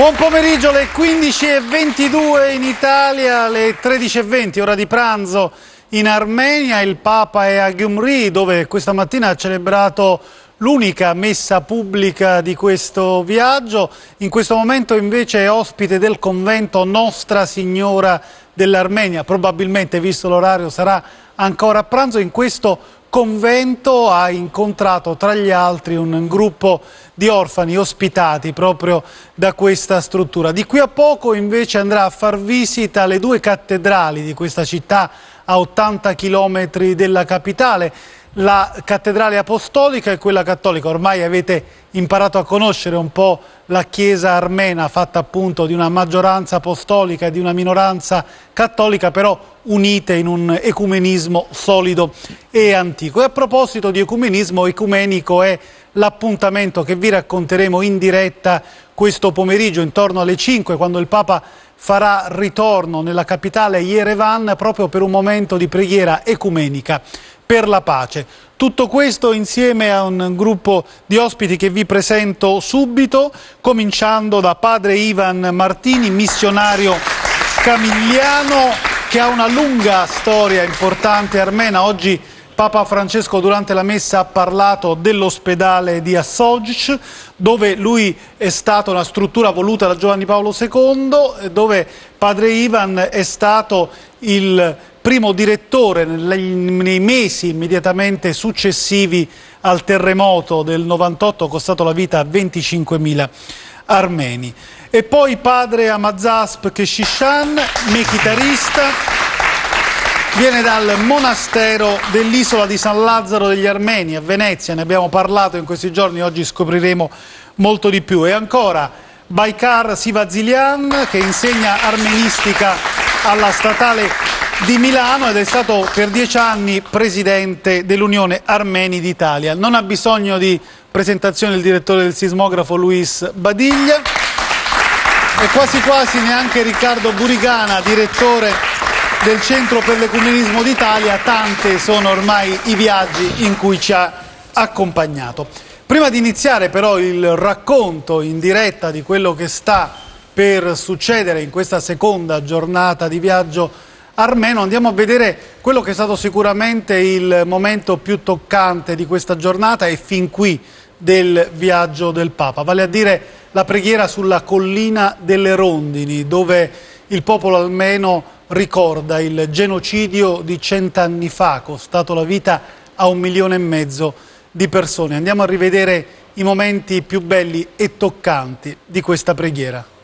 Buon pomeriggio, le 15.22 in Italia, le 13.20, ora di pranzo in Armenia. Il Papa è a Gyumri, dove questa mattina ha celebrato l'unica messa pubblica di questo viaggio. In questo momento invece è ospite del convento Nostra Signora dell'Armenia. Probabilmente, visto l'orario, sarà ancora a pranzo. In questo convento ha incontrato tra gli altri un gruppo di orfani ospitati proprio da questa struttura. Di qui a poco invece andrà a far visita alle due cattedrali di questa città a 80 km della capitale la cattedrale apostolica e quella cattolica. Ormai avete imparato a conoscere un po' la Chiesa armena fatta appunto di una maggioranza apostolica e di una minoranza cattolica, però unite in un ecumenismo solido e antico. E a proposito di ecumenismo, ecumenico è l'appuntamento che vi racconteremo in diretta questo pomeriggio intorno alle 5 quando il Papa farà ritorno nella capitale Yerevan proprio per un momento di preghiera ecumenica per la pace. Tutto questo insieme a un gruppo di ospiti che vi presento subito, cominciando da padre Ivan Martini, missionario camigliano che ha una lunga storia importante armena. Oggi Papa Francesco durante la messa ha parlato dell'ospedale di Assogic, dove lui è stata una struttura voluta da Giovanni Paolo II, dove padre Ivan è stato il primo direttore nei mesi immediatamente successivi al terremoto del 98 costato la vita a 25.000 armeni. E poi padre Amazasp Keshishan, me chitarrista, viene dal monastero dell'isola di San Lazzaro degli Armeni a Venezia, ne abbiamo parlato in questi giorni, oggi scopriremo molto di più. E ancora Baikar Sivazilian che insegna armenistica alla statale di Milano ed è stato per dieci anni presidente dell'Unione Armeni d'Italia. Non ha bisogno di presentazione il direttore del sismografo Luis Badiglia e quasi quasi neanche Riccardo Burigana, direttore del Centro per l'Ecumenismo d'Italia, tante sono ormai i viaggi in cui ci ha accompagnato. Prima di iniziare però il racconto in diretta di quello che sta per succedere in questa seconda giornata di viaggio armeno andiamo a vedere quello che è stato sicuramente il momento più toccante di questa giornata e fin qui del viaggio del Papa, vale a dire la preghiera sulla collina delle Rondini, dove il popolo almeno ricorda il genocidio di cent'anni fa, costato la vita a un milione e mezzo di persone. Andiamo a rivedere i momenti più belli e toccanti di questa preghiera.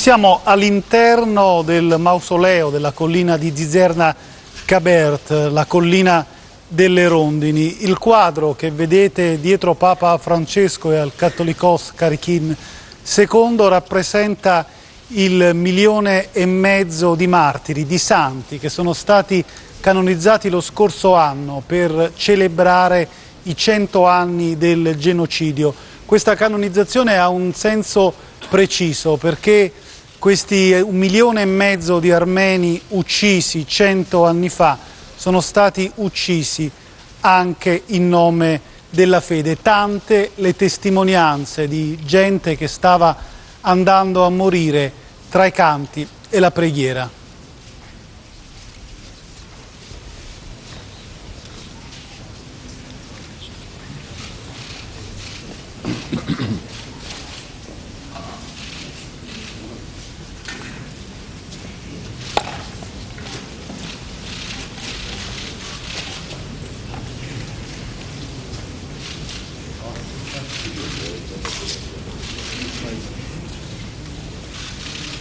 Qui siamo all'interno del mausoleo della collina di Zizerna Cabert, la collina delle rondini. Il quadro che vedete dietro Papa Francesco e al Cattolicos Carichin II rappresenta il milione e mezzo di martiri, di santi che sono stati canonizzati lo scorso anno per celebrare i cento anni del genocidio. Questa canonizzazione ha un senso preciso perché questi un milione e mezzo di armeni uccisi cento anni fa sono stati uccisi anche in nome della fede. Tante le testimonianze di gente che stava andando a morire tra i canti e la preghiera.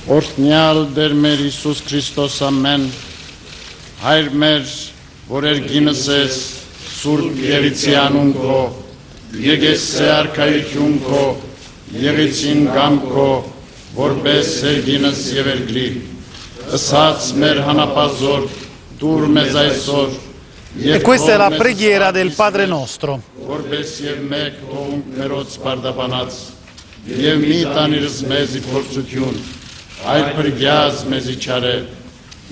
Օրհնյալ Տեր մեր Հիսուս Քրիստոս ամեն Հայր մեր որ երգինս ես Սուրբ Եղիցիանուն քո Եկեսե արքայություն քո Եղիցին գամ քո որպես երգինս եւ երգլի Ըսած մեր հանապազոր դուր մեզ այսօր E questa è la preghiera del Padre nostro. Որպես եւ մեկ թողունք մերոց բարդաբանած եւ մի տանիրս մեզի փորձություն այլ բրգյաց մեզի չարև,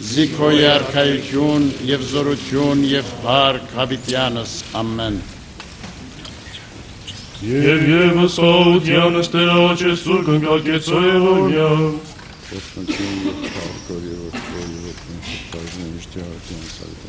զիքոյի արքայություն և զորություն և բարք հավիտյանս ամեն։ Եվ եվս աղությանս տեր աղաչես սուր կնկակեցո եղորյավ։ Ոսնություն և պարկոր և ոսկոր և ոսնություն պարգնեմիշտի աղաչյանս աղաչյանս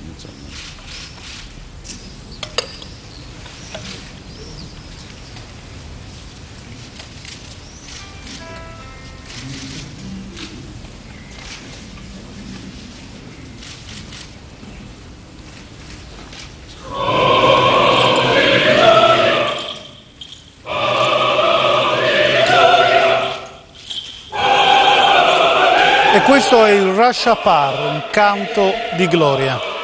il Rashapar, un canto di gloria.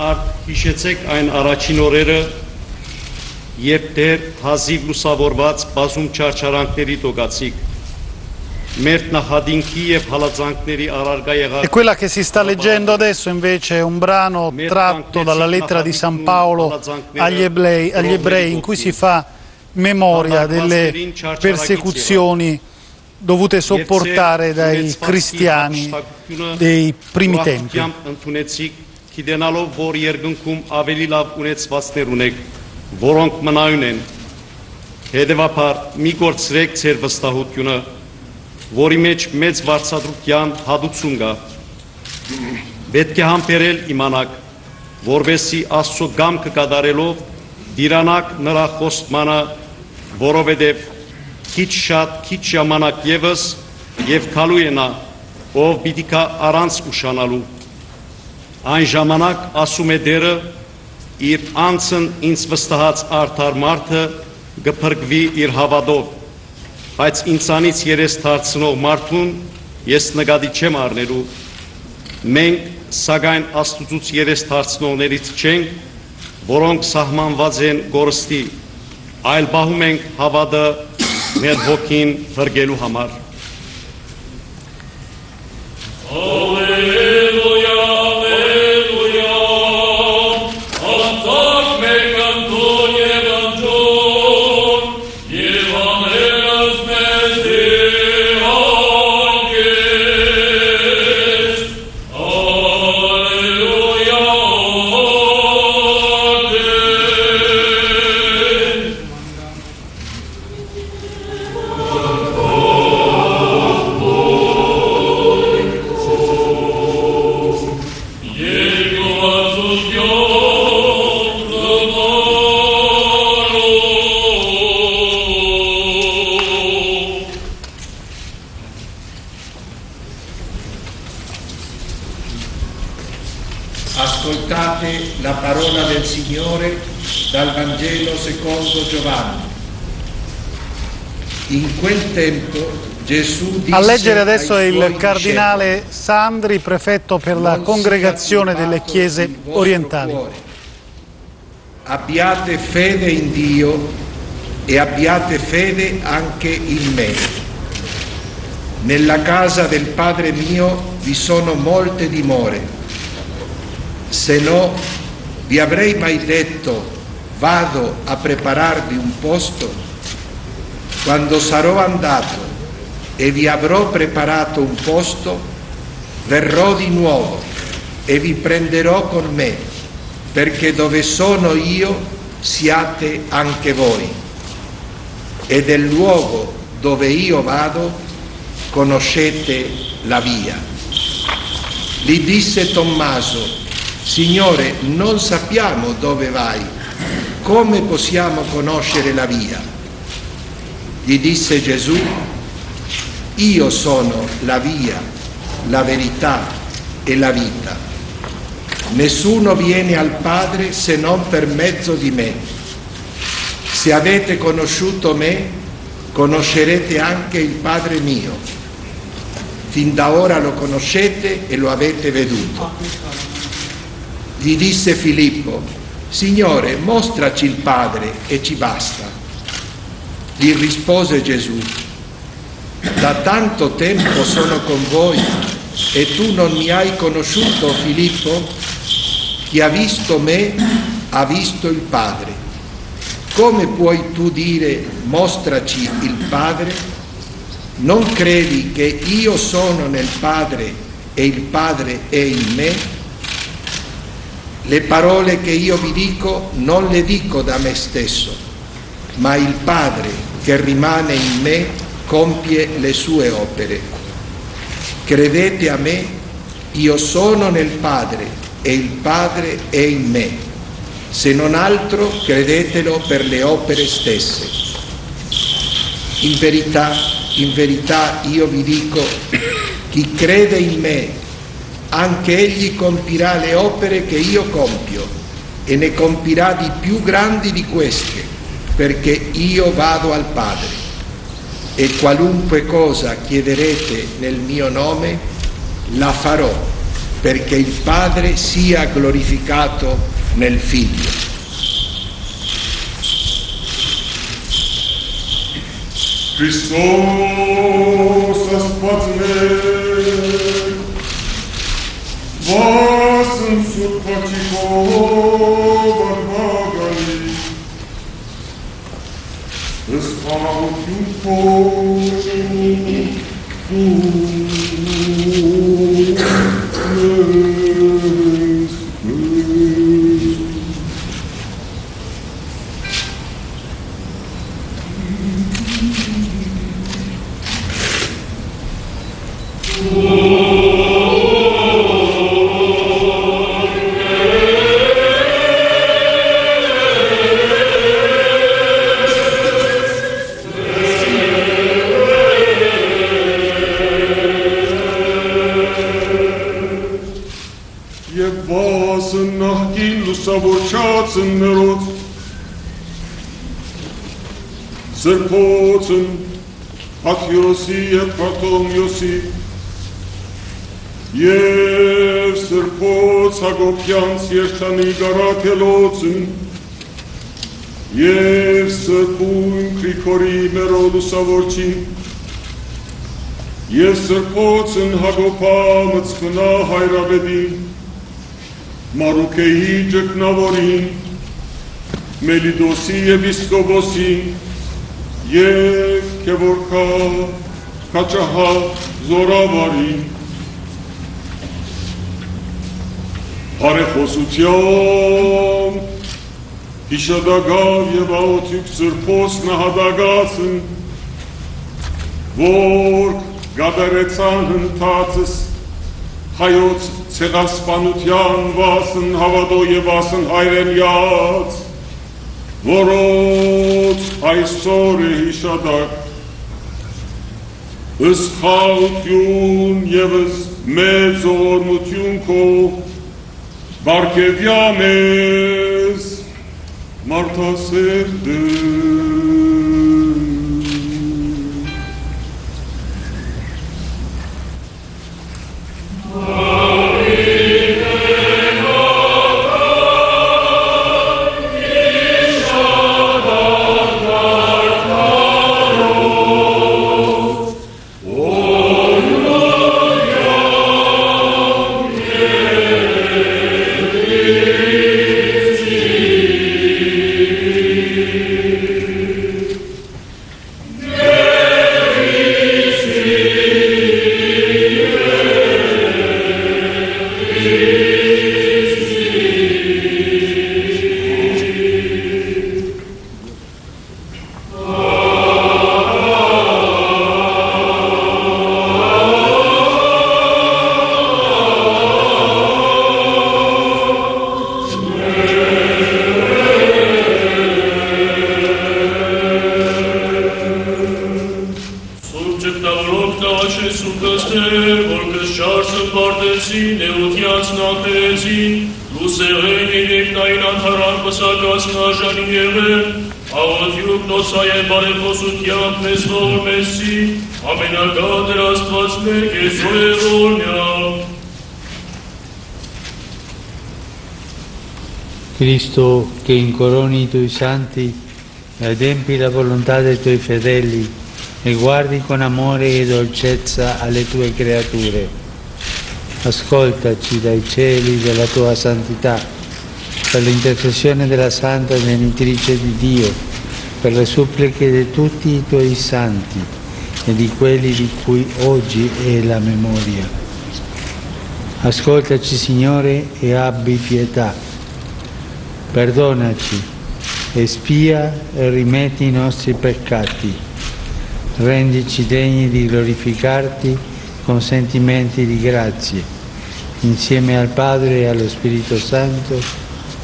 Արդ հիշեցեք այն առաջին օրերը, երբ դեր հազիվ լուսավորված բազում չարչարանքների տոգացիկ մեր նախադինքի եւ հալածանքների առարգա եղած E quella che si sta leggendo adesso invece è un brano tratto dalla lettera di San Paolo agli ebrei, agli ebrei in cui si fa memoria delle persecuzioni dovute sopportare dai cristiani dei primi tempi. Գիտենալով, որ երկնքում ավելի լավ ունեցվածներ ունեք, որոնք մնայուն են։ Հետևաբար մի գործրեք ձեր վստահությունը, որի մեջ մեծ վարչադրության հադուցում կա։ Պետք է համբերել իմանաք, որբեսի Աստծո գամքը կատարելով դիրանակ նրա խոստմանը, որովհետև քիչ շատ քիչ ժամանակ եւս եւ քալու է նա, ով պիտի կա առանց ուշանալու։ Այն ժամանակ ասում է դերը իր անցն ինձ վստահած արդար մարդը գփրկվի իր հավատով բայց ինձանից երես դարձնող մարդուն ես նկատի չեմ առնելու մենք սակայն աստուծուց երես դարձնողներից չենք որոնք սահմանված են գորստի այլ բահում ենք հավատը մեր հոգին հրգելու համար Alleluia, A leggere adesso è il cardinale Sandri, prefetto per la "Non congregazione delle chiese orientali. Abbiate fede in Dio e abbiate fede anche in me. Nella casa del Padre mio vi sono molte dimore. Se no, vi avrei mai detto vado a prepararvi un posto? Quando sarò andato e vi avrò preparato un posto, verrò di nuovo e vi prenderò con me, perché dove sono io siate anche voi. E del luogo dove io vado conoscete la via. Gli disse Tommaso, Signore, non sappiamo dove vai, come possiamo conoscere la via? Gli disse Gesù, io sono la via, la verità e la vita. Nessuno viene al Padre se non per mezzo di me. Se avete conosciuto me, conoscerete anche il Padre mio. Fin da ora lo conoscete e lo avete veduto. Gli disse Filippo, Signore, mostraci il Padre e ci basta. Gli rispose Gesù, da tanto tempo sono con voi e tu non mi hai conosciuto, Filippo? Chi ha visto me ha visto il Padre. Come puoi tu dire mostraci il Padre? Non credi che io sono nel Padre e il Padre è in me? Le parole che io vi dico non le dico da me stesso, ma il Padre che rimane in me compie le sue opere. Credete a me, io sono nel Padre e il Padre è in me. Se non altro, credetelo per le opere stesse. In verità, in verità io vi dico, chi crede in me, anche egli compirà le opere che io compio e ne compirà di più grandi di queste, perché io vado al Padre. E qualunque cosa chiederete nel mio nome, la farò perché il Padre sia glorificato nel Figlio. Hristos a spațnec, vas în sub pacico Yeah. Հովսի հետ Բարտոլմեոսի եւ Սրբոց Հակոբյանց երթանի գարակելոցն եւ Սրբուն Գրիգորի Մերոլուսավորչի եւ Սրբոցն Հակոբա մծխնա հայրավեդի Մարուկեի ճգնավորին Մելիդոսի եպիսկոպոսի եւ Քևորքա քաչահա զորավարի բարեխոսություն հիշադակավ եւ աոթիկ սրբոս նահատակացն որ գաբերեցան հնդածս հայոց ցեղասպանության վասն հավատո եւ ասն հայրենյաց որոց այսօր է հիշադակ սխալություն եւս մեծ օրնություն քո բարգեւյան ես մարդասերդ ես Cristo che incoroni i tuoi santi adempi la volontà dei tuoi fedeli e guardi con amore e dolcezza alle tue creature. Ascoltaci dai cieli della tua santità, per l'intercessione della Santa Genitrice di Dio, per le suppliche di tutti i tuoi santi e di quelli di cui oggi è la memoria. Ascoltaci Signore e abbi pietà. Perdonaci, espia e rimetti i nostri peccati. Rendici degni di glorificarti con sentimenti di grazie, insieme al Padre e allo Spirito Santo,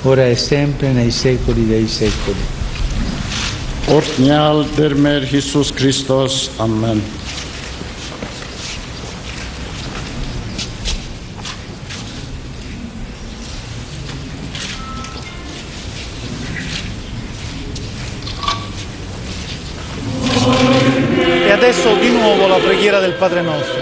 ora e sempre nei secoli dei secoli. Օրհնյալ Տեր մեր Հիսուս Քրիստոս, ամեն։ E adesso di nuovo la preghiera del Padre nostro.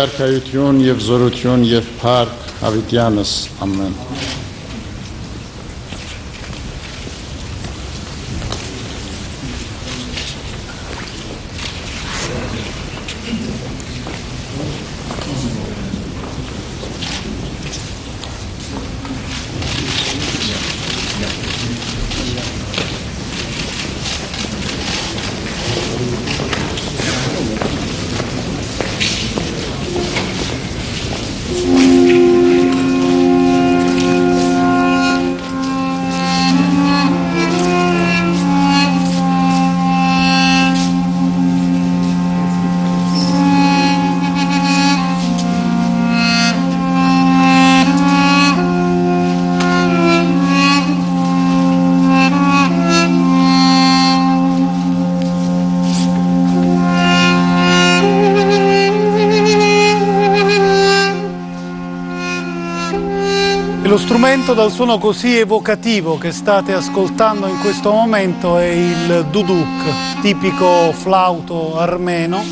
Արքայություն եւ զորություն եւ փառք հավիտյանս ամեն strumento dal suono così evocativo che state ascoltando in questo momento è il duduk, tipico flauto armeno,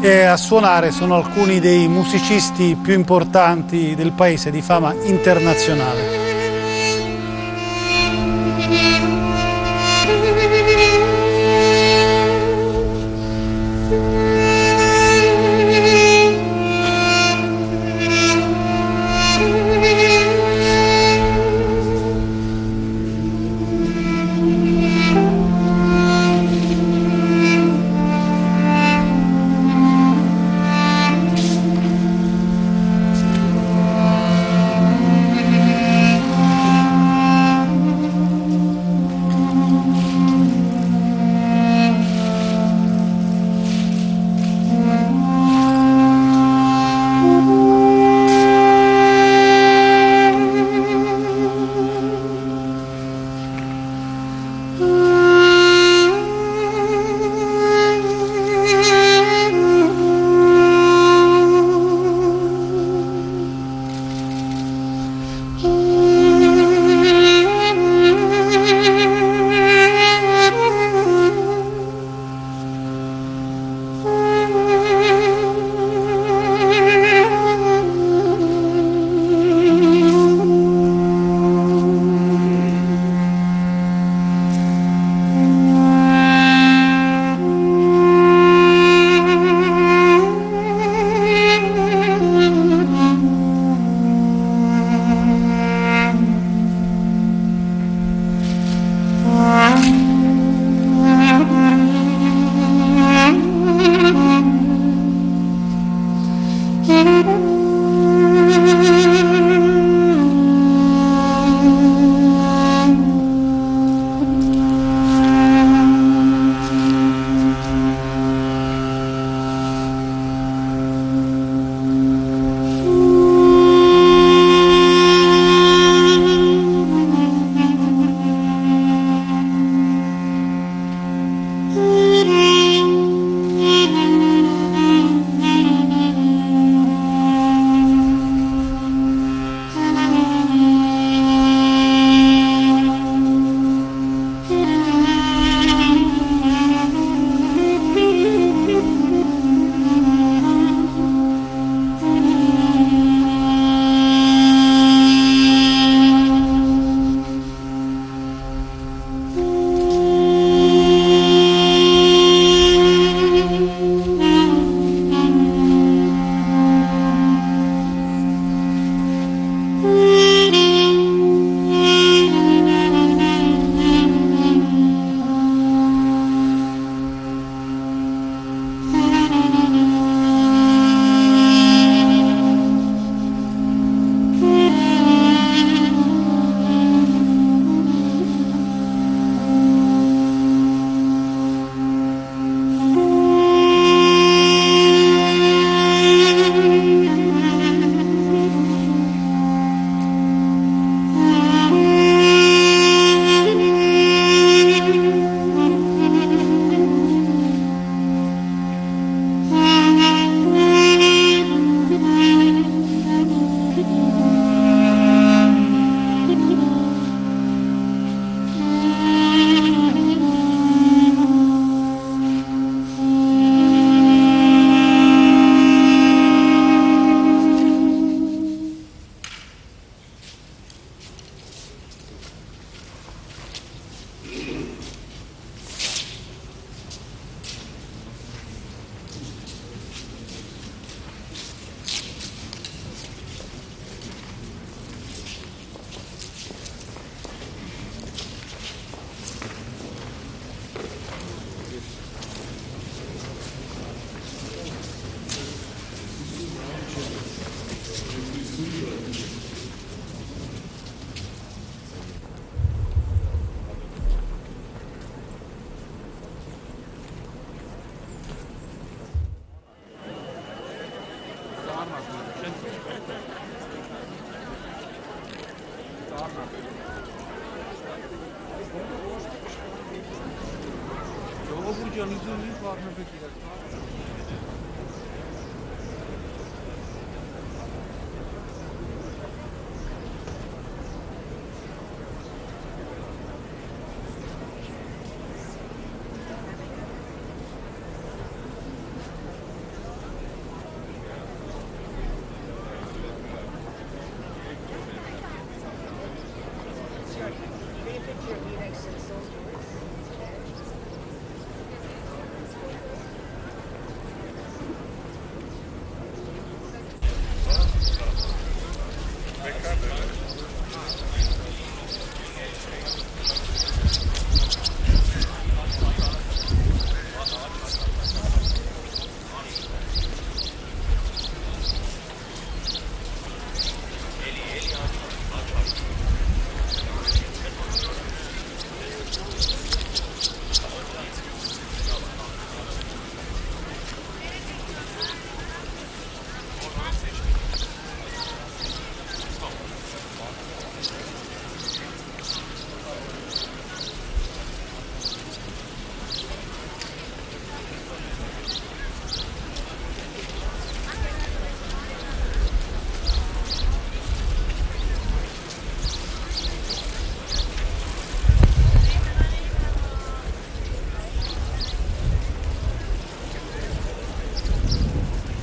e a suonare sono alcuni dei musicisti più importanti del paese di fama internazionale.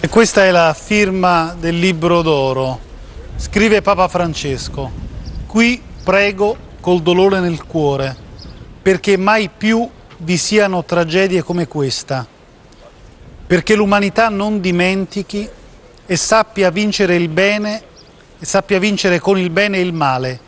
E questa è la firma del libro d'oro. Scrive Papa Francesco, qui prego col dolore nel cuore, perché mai più vi siano tragedie come questa, perché l'umanità non dimentichi e sappia vincere il bene e sappia vincere con il bene il male.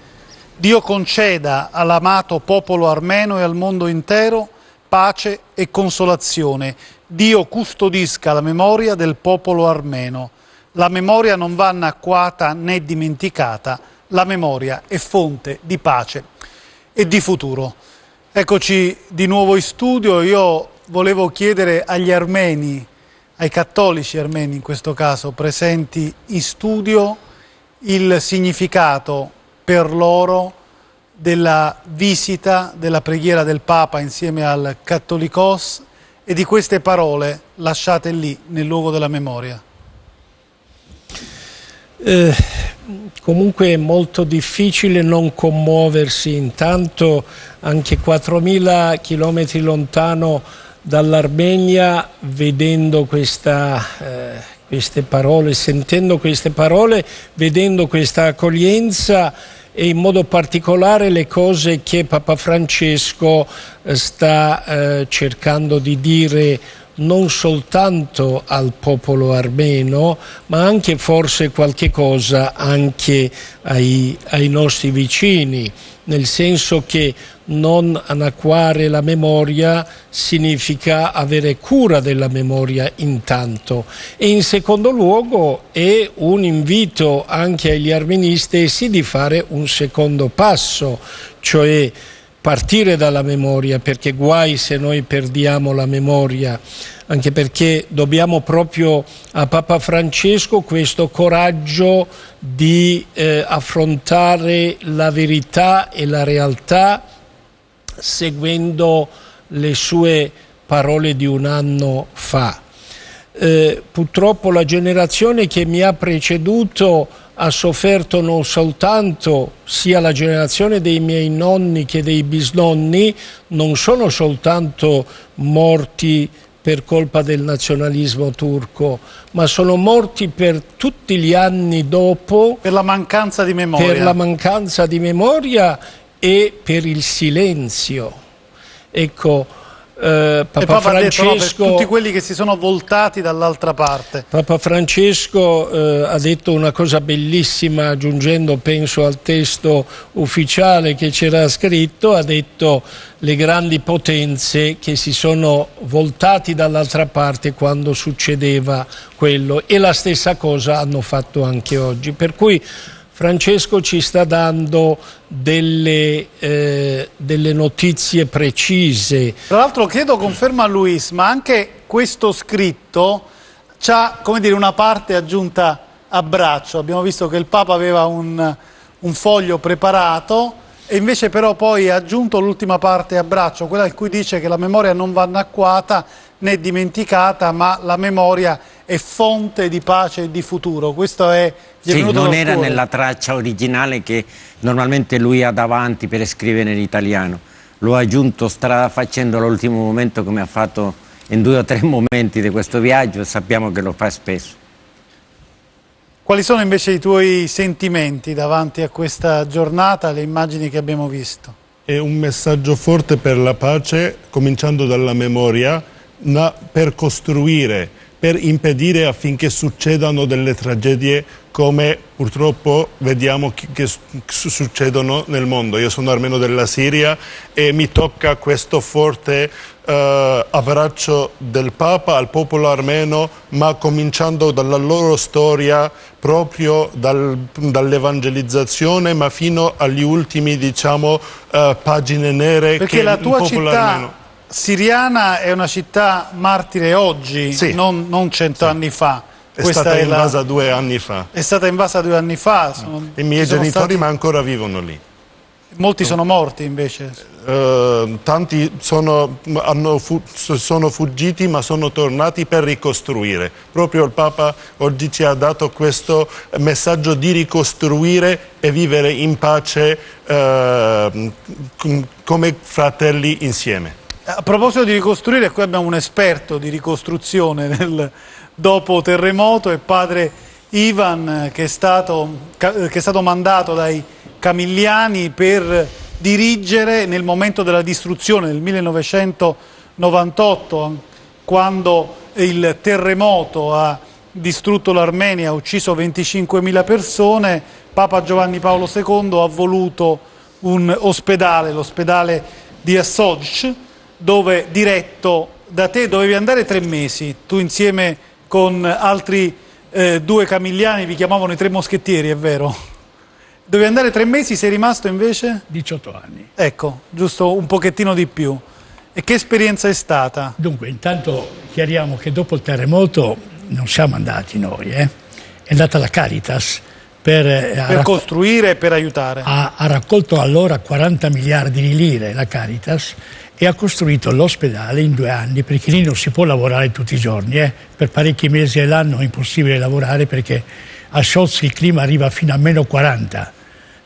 Dio conceda all'amato popolo armeno e al mondo intero pace e consolazione. Dio custodisca la memoria del popolo armeno. La memoria non va anacquata né dimenticata, la memoria è fonte di pace e di futuro. Eccoci di nuovo in studio, io volevo chiedere agli armeni, ai cattolici armeni in questo caso, presenti in studio, il significato per loro della visita, della preghiera del Papa insieme al Cattolicos e di queste parole lasciate lì nel luogo della memoria. Eh, comunque è molto difficile non commuoversi, intanto anche 4.000 chilometri lontano dall'Armenia, vedendo questa, eh, queste parole, sentendo queste parole, vedendo questa accoglienza e in modo particolare le cose che Papa Francesco eh, sta eh, cercando di dire non soltanto al popolo armeno, ma anche forse qualche cosa anche ai, ai nostri vicini, nel senso che non anacquare la memoria significa avere cura della memoria intanto. E in secondo luogo è un invito anche agli armeni stessi di fare un secondo passo, cioè partire dalla memoria perché guai se noi perdiamo la memoria anche perché dobbiamo proprio a Papa Francesco questo coraggio di eh, affrontare la verità e la realtà seguendo le sue parole di un anno fa. Eh, purtroppo la generazione che mi ha preceduto ha sofferto non soltanto sia la generazione dei miei nonni che dei bisnonni, non sono soltanto morti per colpa del nazionalismo turco, ma sono morti per tutti gli anni dopo. Per la mancanza di memoria. Per la mancanza di memoria e per il silenzio. Ecco, eh, Papa, Papa Francesco, detto, no, tutti quelli che si sono voltati dall'altra parte. Papa Francesco eh, ha detto una cosa bellissima, aggiungendo penso al testo ufficiale che c'era scritto, ha detto le grandi potenze che si sono voltati dall'altra parte quando succedeva quello e la stessa cosa hanno fatto anche oggi. Per cui Francesco ci sta dando delle, eh, delle notizie precise. Tra l'altro chiedo conferma a Luis, ma anche questo scritto ha una parte aggiunta a braccio. Abbiamo visto che il Papa aveva un, un foglio preparato E invece però poi ha aggiunto l'ultima parte a braccio, quella in cui dice che la memoria non va annacquata né dimenticata, ma la memoria è fonte di pace e di futuro. Questo è sì, non era cuore. nella traccia originale che normalmente lui ha davanti per scrivere in italiano. Lo ha aggiunto strada facendo all'ultimo momento come ha fatto in due o tre momenti di questo viaggio e sappiamo che lo fa spesso. Quali sono invece i tuoi sentimenti davanti a questa giornata, le immagini che abbiamo visto? È un messaggio forte per la pace, cominciando dalla memoria, per costruire, per impedire affinché succedano delle tragedie come purtroppo vediamo che succedono nel mondo. Io sono armeno della Siria e mi tocca questo forte eh, abbraccio del Papa al popolo armeno, ma cominciando dalla loro storia proprio dal, dall'evangelizzazione, ma fino agli ultimi diciamo, eh, pagine nere Perché che la tua città... Armeno Siriana è una città martire oggi, sì. non, cento sì. anni fa. È Questa stata è invasa la... due anni fa. È stata invasa due anni fa. Sono... I miei genitori stati... ma ancora vivono lì. Molti sono morti invece. Uh, tanti sono, fu sono, fuggiti ma sono tornati per ricostruire. Proprio il Papa oggi ci ha dato questo messaggio di ricostruire e vivere in pace uh, come fratelli insieme. A proposito di ricostruire, qui abbiamo un esperto di ricostruzione del dopo terremoto, è padre Ivan che è stato, che è stato mandato dai Camigliani per dirigere nel momento della distruzione del 1998, quando il terremoto ha distrutto l'Armenia, ha ucciso 25.000 persone, Papa Giovanni Paolo II ha voluto un ospedale, l'ospedale di Assoj, dove diretto da te dovevi andare tre mesi, tu insieme con altri eh, due camigliani, vi chiamavano i tre moschettieri, è vero? Dovevi andare tre mesi, sei rimasto invece? 18 anni. Ecco, giusto un pochettino di più. E che esperienza è stata? Dunque, intanto chiariamo che dopo il terremoto non siamo andati noi, eh? è andata la Caritas per, eh, per costruire e per aiutare. Ha, ha, raccolto allora 40 miliardi di lire la Caritas e ha costruito l'ospedale in due anni perché lì non si può lavorare tutti i giorni, eh? per parecchi mesi all'anno è impossibile lavorare perché a Scholz il clima arriva fino a meno 40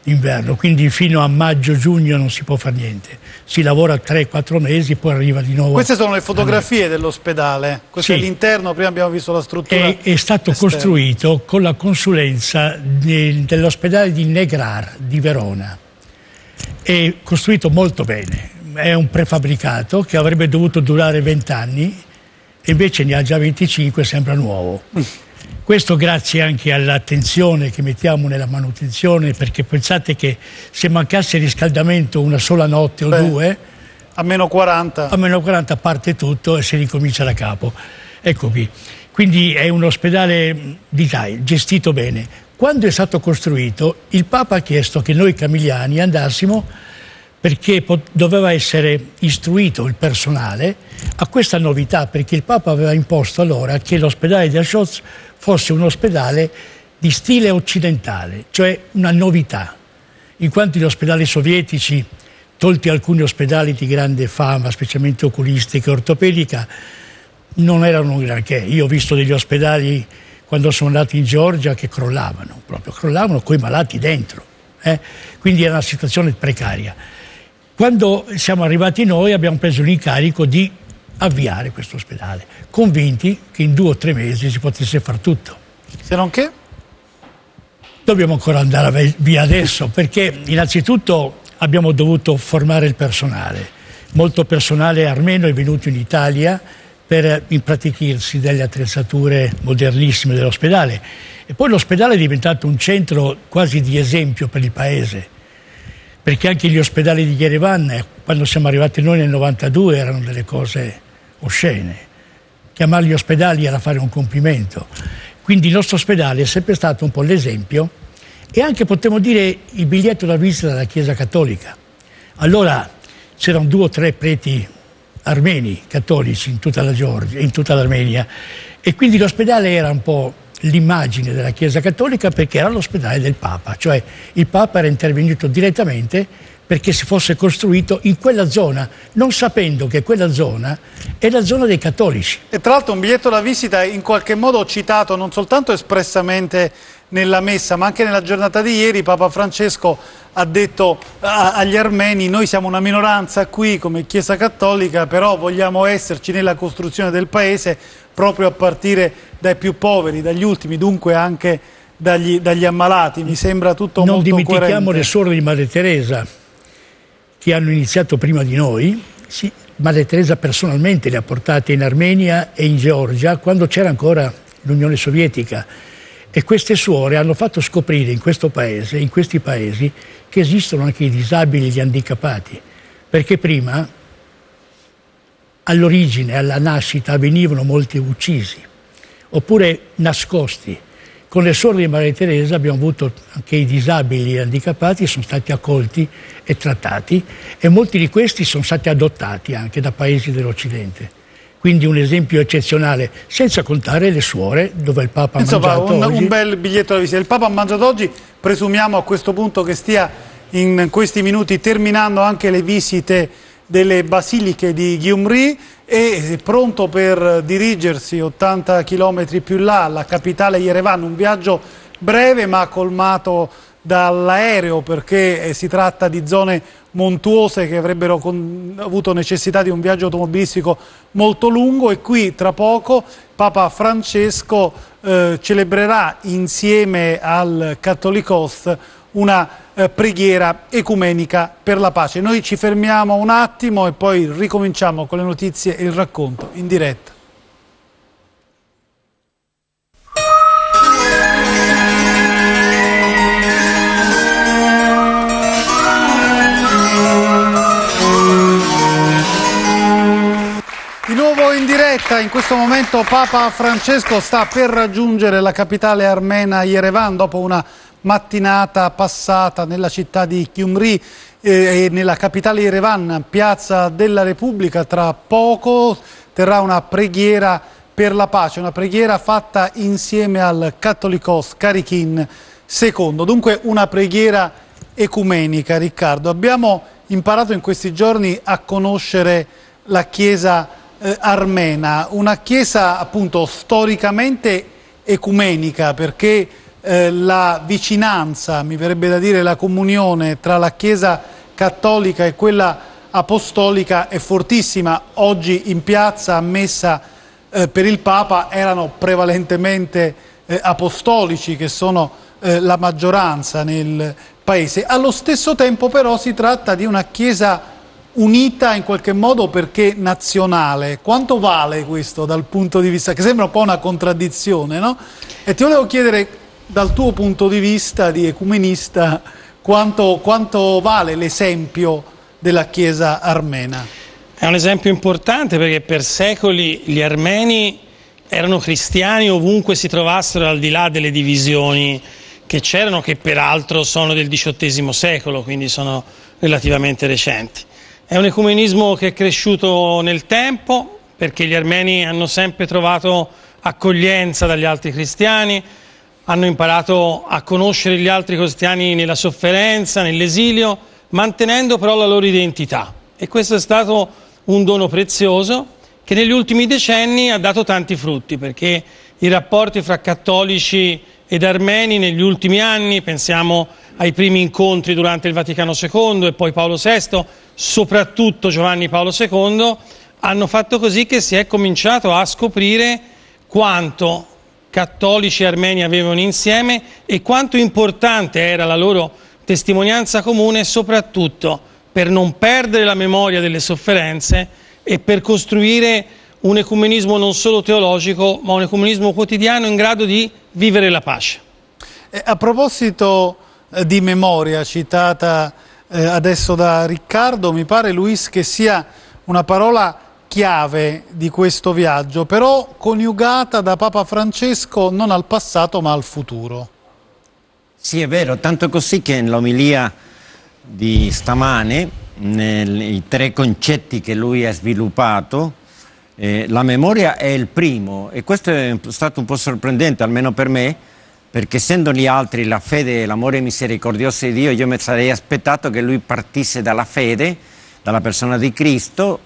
d'inverno, quindi fino a maggio-giugno non si può fare niente. Si lavora 3-4 mesi, poi arriva di nuovo. Queste sono le fotografie dell'ospedale, questo sì. è l'interno, prima abbiamo visto la struttura. È, è stato esterna. costruito con la consulenza de, dell'ospedale di Negrar di Verona. È costruito molto bene, è un prefabbricato che avrebbe dovuto durare 20 anni e invece ne ha già 25 sembra nuovo. Questo grazie anche all'attenzione che mettiamo nella manutenzione, perché pensate che se mancasse il riscaldamento una sola notte o Beh, due, a meno 40. A meno 40 parte tutto e si ricomincia da capo. Ecco qui. Quindi è un ospedale di Thai, gestito bene. Quando è stato costruito, il Papa ha chiesto che noi camigliani andassimo perché doveva essere istruito il personale a questa novità, perché il Papa aveva imposto allora che l'ospedale di Aschotz fosse un ospedale di stile occidentale, cioè una novità, in quanto gli ospedali sovietici, tolti alcuni ospedali di grande fama, specialmente oculistica e ortopedica, non erano granché. Io ho visto degli ospedali quando sono andato in Georgia che crollavano, proprio crollavano i malati dentro. Eh? Quindi era una situazione precaria. Quando siamo arrivati noi abbiamo preso l'incarico di avviare questo ospedale, convinti che in due o tre mesi si potesse fare tutto. Se non che? Dobbiamo ancora andare via adesso perché innanzitutto abbiamo dovuto formare il personale. Molto personale armeno è venuto in Italia per impratichirsi delle attrezzature modernissime dell'ospedale e poi l'ospedale è diventato un centro quasi di esempio per il paese perché anche gli ospedali di Yerevan, eh, quando siamo arrivati noi nel 92, erano delle cose oscene. Chiamarli ospedali era fare un complimento. Quindi il nostro ospedale è sempre stato un po' l'esempio e anche potremmo dire il biglietto da visita della Chiesa Cattolica. Allora c'erano due o tre preti armeni cattolici in tutta, la Georgia, in tutta l'Armenia e quindi l'ospedale era un po' l'immagine della Chiesa Cattolica perché era l'ospedale del Papa, cioè il Papa era intervenuto direttamente perché si fosse costruito in quella zona, non sapendo che quella zona è la zona dei cattolici. E tra l'altro un biglietto da visita in qualche modo citato non soltanto espressamente nella messa, ma anche nella giornata di ieri Papa Francesco ha detto agli armeni noi siamo una minoranza qui come Chiesa Cattolica, però vogliamo esserci nella costruzione del Paese proprio a partire dai più poveri, dagli ultimi, dunque anche dagli, dagli ammalati. Mi sembra tutto non molto dimentichiamo coerente. le suore di Madre Teresa che hanno iniziato prima di noi. Sì, Madre Teresa personalmente le ha portate in Armenia e in Georgia quando c'era ancora l'Unione Sovietica e queste suore hanno fatto scoprire in questo paese, in questi paesi, che esistono anche i disabili e gli handicappati, perché prima all'origine, alla nascita, venivano molti uccisi, oppure nascosti. Con le suore di Maria Teresa abbiamo avuto anche i disabili e gli handicappati, sono stati accolti e trattati e molti di questi sono stati adottati anche da paesi dell'Occidente quindi un esempio eccezionale, senza contare le suore dove il Papa Insomma, ha mangiato un, oggi. un bel biglietto da visita. Il Papa ha mangiato oggi, presumiamo a questo punto che stia in questi minuti terminando anche le visite delle basiliche di Gyumri e pronto per dirigersi 80 km più là alla capitale Yerevan, un viaggio breve ma colmato dall'aereo perché si tratta di zone montuose che avrebbero avuto necessità di un viaggio automobilistico molto lungo e qui tra poco Papa Francesco eh, celebrerà insieme al Cattolicos una eh, preghiera ecumenica per la pace. Noi ci fermiamo un attimo e poi ricominciamo con le notizie e il racconto in diretta. In diretta, in questo momento Papa Francesco sta per raggiungere la capitale armena Yerevan dopo una mattinata passata nella città di Gyumri eh, e nella capitale Yerevan, piazza della Repubblica. Tra poco terrà una preghiera per la pace, una preghiera fatta insieme al Cattolicos Carikin II. Dunque una preghiera ecumenica, Riccardo. Abbiamo imparato in questi giorni a conoscere la Chiesa eh, armena, una chiesa appunto storicamente ecumenica perché eh, la vicinanza, mi verrebbe da dire la comunione tra la chiesa cattolica e quella apostolica è fortissima. Oggi in piazza ammessa eh, per il Papa erano prevalentemente eh, apostolici che sono eh, la maggioranza nel paese. Allo stesso tempo però si tratta di una chiesa unita in qualche modo perché nazionale. Quanto vale questo dal punto di vista, che sembra un po' una contraddizione, no? E ti volevo chiedere dal tuo punto di vista di ecumenista quanto, quanto vale l'esempio della Chiesa armena? È un esempio importante perché per secoli gli armeni erano cristiani ovunque si trovassero al di là delle divisioni che c'erano, che peraltro sono del XVIII secolo, quindi sono relativamente recenti. È un ecumenismo che è cresciuto nel tempo perché gli armeni hanno sempre trovato accoglienza dagli altri cristiani, hanno imparato a conoscere gli altri cristiani nella sofferenza, nell'esilio, mantenendo però la loro identità. E questo è stato un dono prezioso che negli ultimi decenni ha dato tanti frutti, perché i rapporti fra cattolici ed armeni negli ultimi anni, pensiamo ai primi incontri durante il Vaticano II e poi Paolo VI, soprattutto Giovanni Paolo II, hanno fatto così che si è cominciato a scoprire quanto cattolici e armeni avevano insieme e quanto importante era la loro testimonianza comune, soprattutto per non perdere la memoria delle sofferenze e per costruire un ecumenismo non solo teologico, ma un ecumenismo quotidiano in grado di vivere la pace. A proposito eh, di memoria citata eh, adesso da Riccardo, mi pare Luis che sia una parola chiave di questo viaggio, però coniugata da Papa Francesco non al passato ma al futuro. Sì, è vero, tanto così che nell'omilia di stamane, nei tre concetti che lui ha sviluppato, eh, la memoria è il primo e questo è stato un po' sorprendente, almeno per me, perché essendo gli altri la fede e l'amore misericordioso di Dio, io mi sarei aspettato che lui partisse dalla fede, dalla persona di Cristo,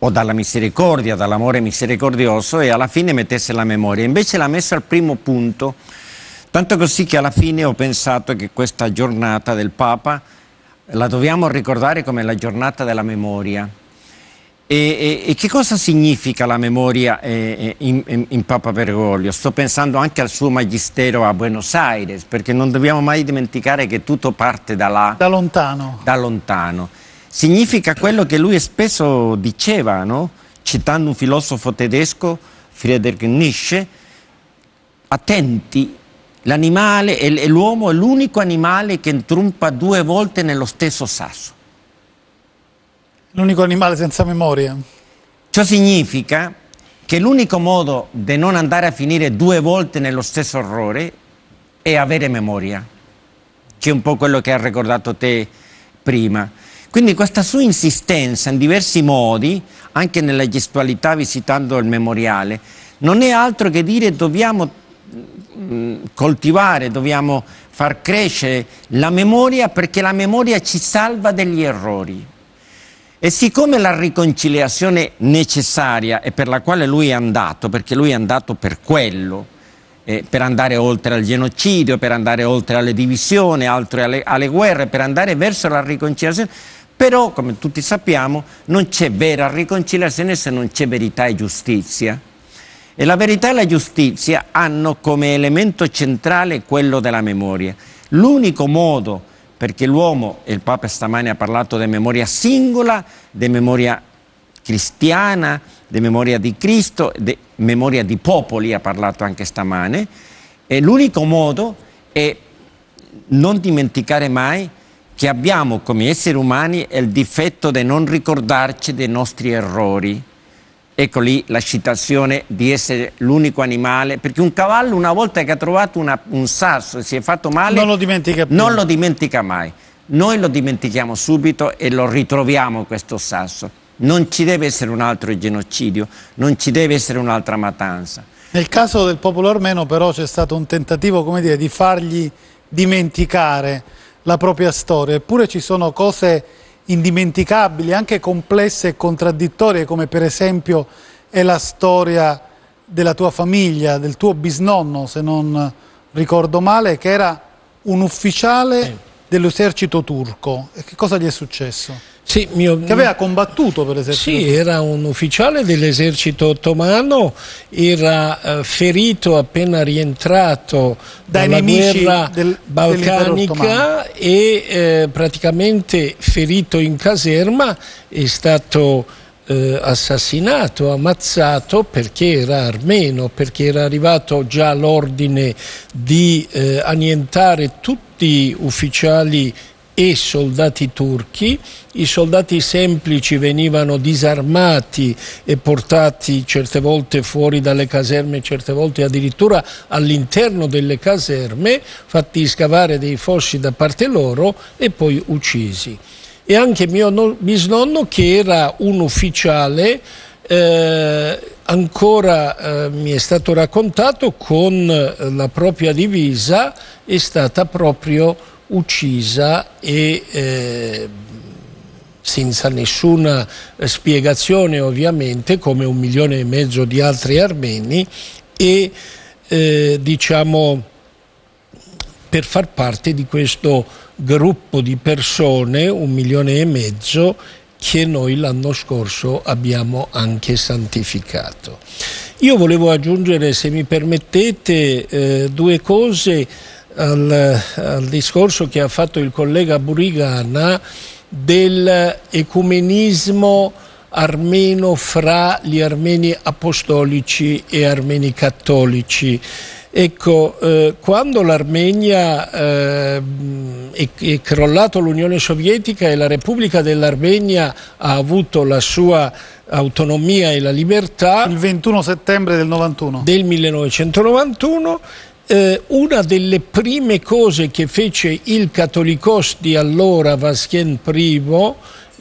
o dalla misericordia, dall'amore misericordioso e alla fine mettesse la memoria. Invece l'ha messa al primo punto, tanto così che alla fine ho pensato che questa giornata del Papa la dobbiamo ricordare come la giornata della memoria. E, e, e che cosa significa la memoria eh, in, in, in, Papa Bergoglio? Sto pensando anche al suo magistero a Buenos Aires, perché non dobbiamo mai dimenticare che tutto parte da là. Da lontano. Da lontano. Significa quello che lui spesso diceva, no? citando un filosofo tedesco, Friedrich Nietzsche, attenti, l'animale e l'uomo è l'unico animale che intrumpa due volte nello stesso sasso. L'unico animale senza memoria. Ciò significa che l'unico modo di non andare a finire due volte nello stesso errore è avere memoria, che è un po' quello che ha ricordato te prima. Quindi questa sua insistenza in diversi modi, anche nella gestualità visitando il memoriale, non è altro che dire dobbiamo mm, coltivare, dobbiamo far crescere la memoria perché la memoria ci salva degli errori. E siccome la riconciliazione necessaria e per la quale lui è andato, perché lui è andato per quello, eh, per andare oltre al genocidio, per andare oltre alle divisioni, altre alle, alle guerre, per andare verso la riconciliazione, però come tutti sappiamo non c'è vera riconciliazione se non c'è verità e giustizia. E la verità e la giustizia hanno come elemento centrale quello della memoria. L'unico modo perché l'uomo, e il Papa stamani ha parlato di memoria singola, di memoria cristiana, di memoria di Cristo, di memoria di popoli, ha parlato anche stamane, e l'unico modo è non dimenticare mai che abbiamo come esseri umani il difetto di non ricordarci dei nostri errori Ecco lì la citazione di essere l'unico animale, perché un cavallo una volta che ha trovato una, un sasso e si è fatto male, non lo dimentica. Non lo dimentica mai. Noi lo dimentichiamo subito e lo ritroviamo questo sasso. Non ci deve essere un altro genocidio, non ci deve essere un'altra matanza. Nel caso del popolo armeno però c'è stato un tentativo come dire, di fargli dimenticare la propria storia, eppure ci sono cose indimenticabili, anche complesse e contraddittorie, come per esempio è la storia della tua famiglia, del tuo bisnonno, se non ricordo male, che era un ufficiale dell'esercito turco. E che cosa gli è successo? Sì, mio... Che aveva combattuto per esercito. Sì, era un ufficiale dell'esercito ottomano, era eh, ferito appena rientrato Dai dalla guerra del, balcanica e eh, praticamente ferito in caserma è stato eh, assassinato, ammazzato perché era armeno, perché era arrivato già l'ordine di eh, annientare tutti gli ufficiali e soldati turchi. I soldati semplici venivano disarmati e portati certe volte fuori dalle caserme, certe volte addirittura all'interno delle caserme, fatti scavare dei fossi da parte loro e poi uccisi. E anche mio bisnonno che era un ufficiale eh, ancora eh, mi è stato raccontato con la propria divisa è stata proprio uccisa e eh, senza nessuna spiegazione ovviamente come un milione e mezzo di altri armeni e eh, diciamo per far parte di questo gruppo di persone, un milione e mezzo, che noi l'anno scorso abbiamo anche santificato. Io volevo aggiungere, se mi permettete, eh, due cose al, al discorso che ha fatto il collega Burigana dell'ecumenismo armeno fra gli armeni apostolici e armeni cattolici. Ecco, eh, quando l'Armenia eh, è, è crollato l'Unione Sovietica e la Repubblica dell'Armenia ha avuto la sua autonomia e la libertà... Il 21 settembre del 91. Del 1991 eh, una delle prime cose che fece il cattolicos di allora, Vasquien I,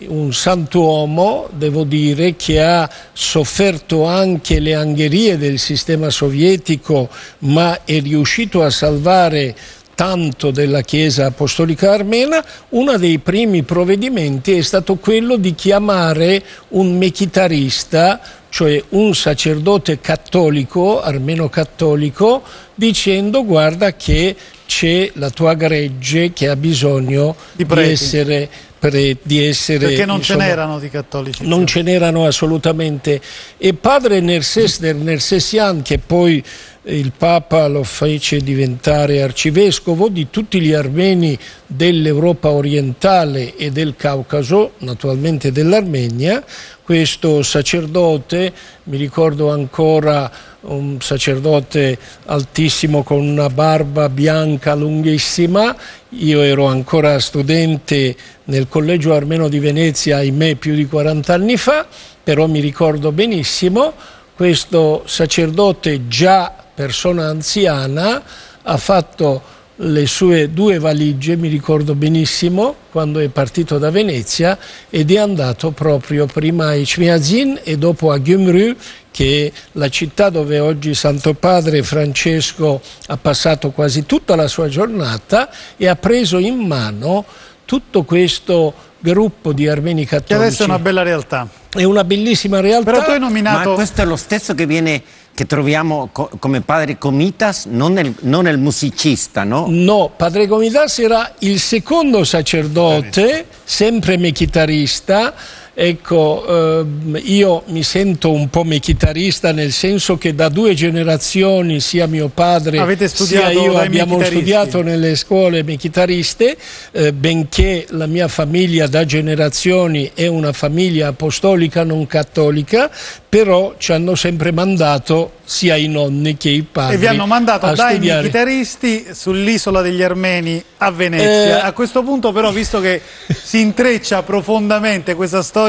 un santuomo, devo dire, che ha sofferto anche le angherie del sistema sovietico, ma è riuscito a salvare tanto della Chiesa Apostolica Armena, uno dei primi provvedimenti è stato quello di chiamare un mechitarista, cioè un sacerdote cattolico, armeno cattolico, dicendo guarda che c'è la tua gregge che ha bisogno di, di essere di essere... Perché non insomma, ce n'erano di cattolici. Non ce n'erano assolutamente. E padre Nerses Nersesian, che poi il Papa lo fece diventare arcivescovo di tutti gli armeni dell'Europa orientale e del Caucaso, naturalmente dell'Armenia. Questo sacerdote, mi ricordo ancora un sacerdote altissimo con una barba bianca lunghissima, io ero ancora studente nel collegio armeno di Venezia, ahimè più di 40 anni fa, però mi ricordo benissimo, questo sacerdote già persona anziana, ha fatto le sue due valigie, mi ricordo benissimo, quando è partito da Venezia ed è andato proprio prima a Icmiazin e dopo a Gyumru, che è la città dove oggi Santo Padre Francesco ha passato quasi tutta la sua giornata e ha preso in mano tutto questo gruppo di armeni cattolici. Che adesso è una bella realtà. È una bellissima realtà. Però tu hai nominato... Ma questo è lo stesso che viene che troviamo co come padre Comitas, non il, non il, musicista, no? No, padre Comitas era il secondo sacerdote, sempre me chitarrista, Ecco, eh, io mi sento un po' mechitarista nel senso che da due generazioni, sia mio padre sia io abbiamo studiato nelle scuole mechitariste, eh, benché la mia famiglia da generazioni è una famiglia apostolica non cattolica, però ci hanno sempre mandato sia i nonni che i padri. E vi hanno mandato dai chitarristi sull'isola degli Armeni a Venezia. Eh... A questo punto però, visto che si intreccia profondamente questa storia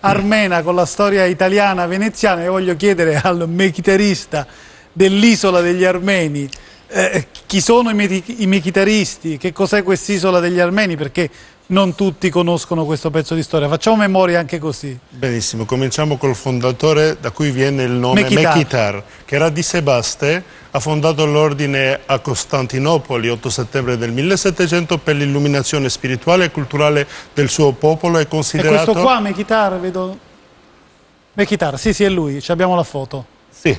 armena con la storia italiana veneziana, io voglio chiedere al chitarrista dell'isola degli Armeni eh, chi sono i, i miei chitarristi, che cos'è quest'isola degli Armeni, perché non tutti conoscono questo pezzo di storia. Facciamo memoria anche così. Benissimo, cominciamo col fondatore da cui viene il nome Mechitar, Mechitar che era di Sebaste, ha fondato l'ordine a Costantinopoli 8 settembre del 1700 per l'illuminazione spirituale e culturale del suo popolo. È considerato... E questo qua, Mechitar, vedo... Mechitar, sì sì è lui, abbiamo la foto. Sì,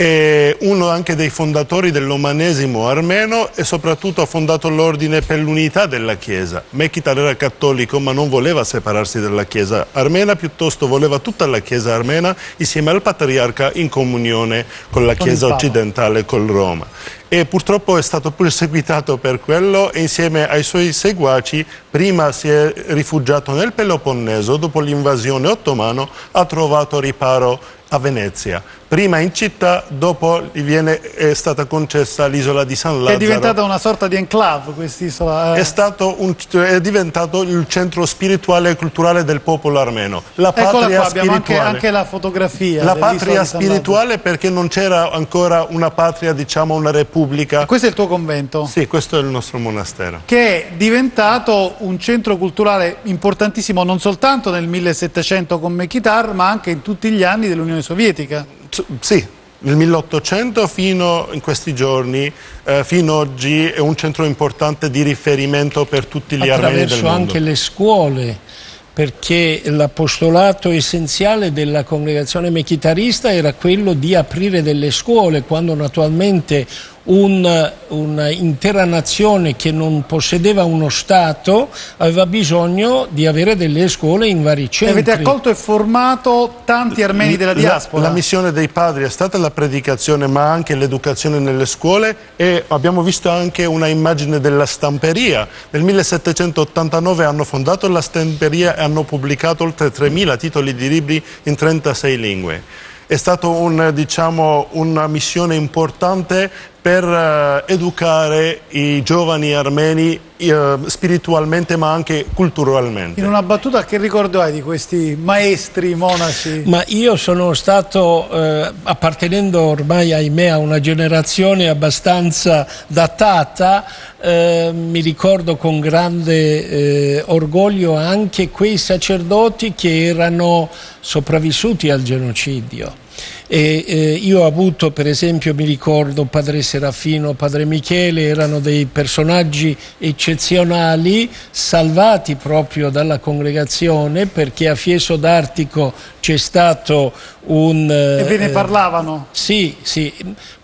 è uno anche dei fondatori dell'umanesimo armeno e soprattutto ha fondato l'ordine per l'unità della Chiesa. Mechitar era cattolico ma non voleva separarsi dalla Chiesa armena, piuttosto voleva tutta la Chiesa armena insieme al patriarca in comunione con la Chiesa occidentale, con Roma. E purtroppo è stato perseguitato per quello e insieme ai suoi seguaci prima si è rifugiato nel Peloponneso, dopo l'invasione ottomana ha trovato riparo a Venezia prima in città, dopo gli viene, è stata concessa l'isola di San Lazzaro. È diventata una sorta di enclave quest'isola. Eh. È, un, è, diventato il centro spirituale e culturale del popolo armeno. La patria qua, abbiamo anche, anche, la fotografia. La patria spirituale perché non c'era ancora una patria, diciamo una repubblica. E questo è il tuo convento? Sì, questo è il nostro monastero. Che è diventato un centro culturale importantissimo non soltanto nel 1700 con Mechitar, ma anche in tutti gli anni dell'Unione Sovietica sì, nel 1800 fino in questi giorni, eh, fino ad oggi è un centro importante di riferimento per tutti gli armeni del mondo. Attraverso anche le scuole, perché l'apostolato essenziale della congregazione mechitarista era quello di aprire delle scuole, quando naturalmente un'intera nazione che non possedeva uno Stato aveva bisogno di avere delle scuole in vari centri. avete accolto e formato tanti armeni della diaspora? La, la, missione dei padri è stata la predicazione ma anche l'educazione nelle scuole e abbiamo visto anche una immagine della stamperia. Nel 1789 hanno fondato la stamperia e hanno pubblicato oltre 3.000 titoli di libri in 36 lingue. È stata un, diciamo, una missione importante per eh, educare i giovani armeni eh, spiritualmente ma anche culturalmente. In una battuta che ricordo hai di questi maestri monaci? Ma io sono stato, eh, appartenendo ormai ahimè a una generazione abbastanza datata, eh, mi ricordo con grande eh, orgoglio anche quei sacerdoti che erano sopravvissuti al genocidio. E, eh, io ho avuto per esempio, mi ricordo, padre Serafino, padre Michele, erano dei personaggi eccezionali, salvati proprio dalla congregazione perché a Fieso d'Artico c'è stato un... E ve ne eh, parlavano? Sì, sì.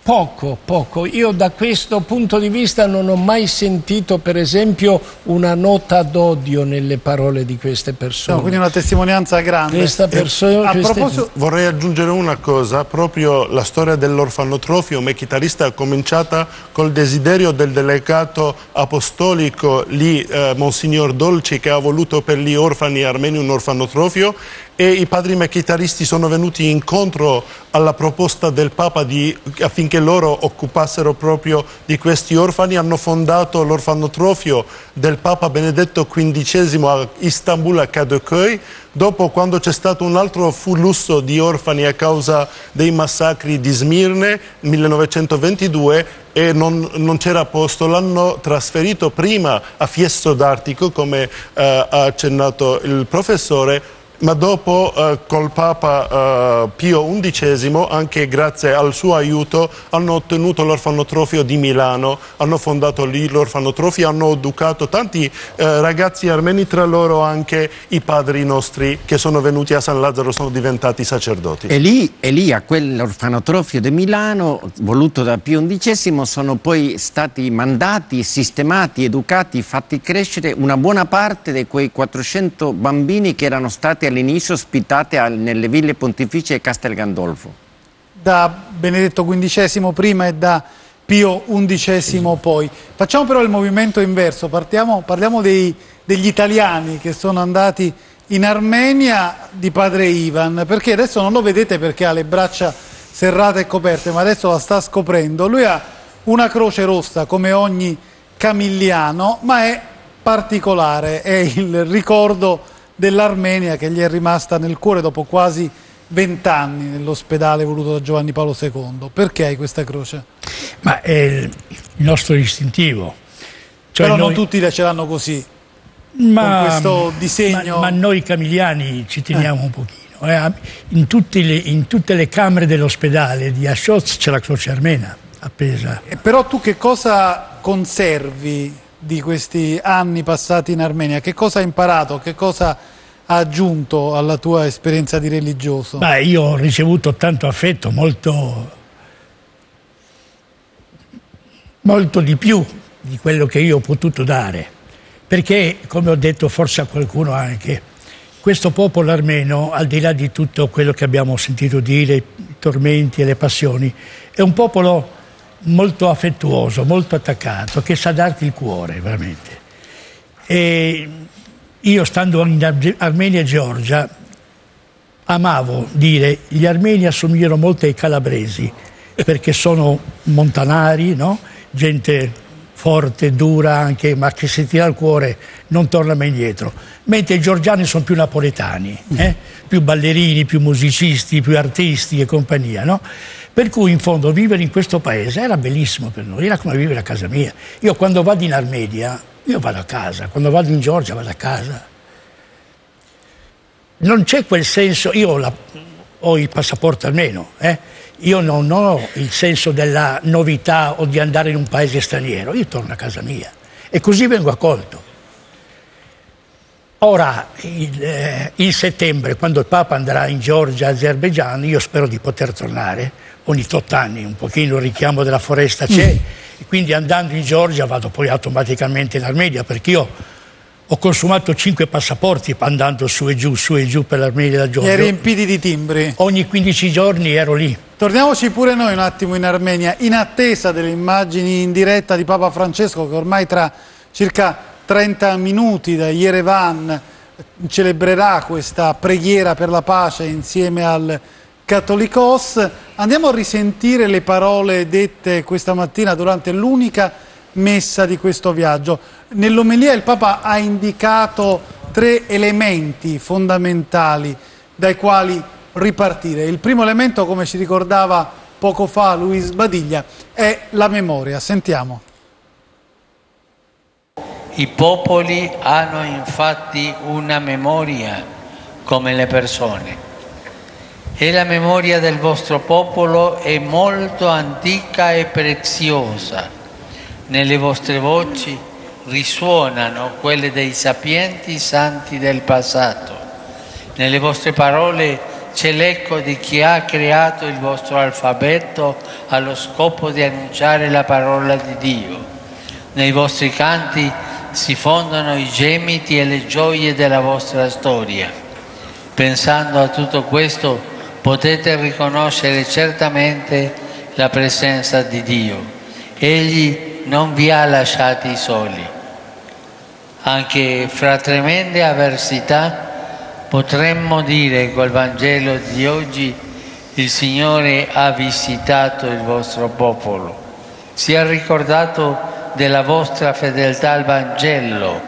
Poco, poco. Io da questo punto di vista non ho mai sentito per esempio una nota d'odio nelle parole di queste persone. No, quindi una testimonianza grande. Questa persona, a queste... proposito vorrei aggiungere una cosa, proprio la storia dell'orfanotrofio mechitarista è cominciata col desiderio del delegato apostolico lì, eh, Monsignor Dolci, che ha voluto per gli orfani armeni un orfanotrofio e i padri mechitaristi sono venuti incontro alla proposta del Papa di, affinché loro occupassero proprio di questi orfani, hanno fondato l'orfanotrofio del Papa Benedetto XV a Istanbul a Kadıköy, dopo quando c'è stato un altro flusso di orfani a causa dei massacri di Smirne 1922 e non, non c'era posto, l'hanno trasferito prima a Fiesto d'Artico come eh, ha accennato il professore ma dopo eh, col Papa eh, Pio XI, anche grazie al suo aiuto, hanno ottenuto l'orfanotrofio di Milano, hanno fondato lì l'orfanotrofio, hanno educato tanti eh, ragazzi armeni, tra loro anche i padri nostri che sono venuti a San Lazzaro, sono diventati sacerdoti. E lì, e lì a quell'orfanotrofio di Milano, voluto da Pio XI, sono poi stati mandati, sistemati, educati, fatti crescere una buona parte di quei 400 bambini che erano stati all'inizio ospitate nelle ville pontificie di Castel Gandolfo. Da Benedetto XV prima e da Pio XI poi. Facciamo però il movimento inverso, Partiamo, parliamo dei, degli italiani che sono andati in Armenia di padre Ivan, perché adesso non lo vedete perché ha le braccia serrate e coperte, ma adesso la sta scoprendo. Lui ha una croce rossa come ogni camilliano, ma è particolare, è il ricordo dell'Armenia che gli è rimasta nel cuore dopo quasi vent'anni nell'ospedale voluto da Giovanni Paolo II. Perché hai questa croce? Ma è il nostro istintivo. Cioè Però noi... non tutti ce l'hanno così, ma, questo disegno. Ma, ma, noi camiliani ci teniamo eh. un pochino. Eh. In, le, in, tutte le camere dell'ospedale di Ashoz c'è la croce armena appesa. E però tu che cosa conservi di questi anni passati in Armenia? Che cosa hai imparato? Che cosa ha aggiunto alla tua esperienza di religioso? Beh, io ho ricevuto tanto affetto, molto, molto di più di quello che io ho potuto dare. Perché, come ho detto forse a qualcuno anche, questo popolo armeno, al di là di tutto quello che abbiamo sentito dire, i tormenti e le passioni, è un popolo molto affettuoso, molto attaccato, che sa darti il cuore veramente. E io stando in Armenia e Georgia amavo dire gli armeni assomigliano molto ai calabresi perché sono montanari, no? gente forte, dura anche, ma che se tira il cuore non torna mai indietro. Mentre i georgiani sono più napoletani, eh? più ballerini, più musicisti, più artisti e compagnia. No? Per cui in fondo vivere in questo paese era bellissimo per noi, era come vivere a casa mia. Io quando vado in Armenia, io vado a casa, quando vado in Georgia vado a casa. Non c'è quel senso, io ho, la, ho il passaporto almeno, eh? io non ho il senso della novità o di andare in un paese straniero, io torno a casa mia e così vengo accolto. Ora, in, eh, in settembre, quando il Papa andrà in Georgia, Azerbaijan, io spero di poter tornare ogni tot anni, un pochino il richiamo della foresta c'è, mm. e quindi andando in Georgia vado poi automaticamente in Armenia perché io ho consumato cinque passaporti andando su e giù, su e giù per l'Armenia da Georgia. E riempiti di timbri. Ogni 15 giorni ero lì. Torniamoci pure noi un attimo in Armenia, in attesa delle immagini in diretta di Papa Francesco che ormai tra circa 30 minuti da Yerevan celebrerà questa preghiera per la pace insieme al Catholicos. Andiamo a risentire le parole dette questa mattina durante l'unica messa di questo viaggio. Nell'omelia il Papa ha indicato tre elementi fondamentali dai quali ripartire. Il primo elemento, come ci ricordava poco fa Luis Badiglia, è la memoria. Sentiamo. I popoli hanno infatti una memoria come le persone e la memoria del vostro popolo è molto antica e preziosa. Nelle vostre voci risuonano quelle dei sapienti santi del passato. Nelle vostre parole c'è l'eco di chi ha creato il vostro alfabeto allo scopo di annunciare la parola di Dio. Nei vostri canti si fondono i gemiti e le gioie della vostra storia. Pensando a tutto questo potete riconoscere certamente la presenza di Dio. Egli non vi ha lasciati soli. Anche fra tremende avversità potremmo dire col Vangelo di oggi il Signore ha visitato il vostro popolo, si è ricordato della vostra fedeltà al Vangelo,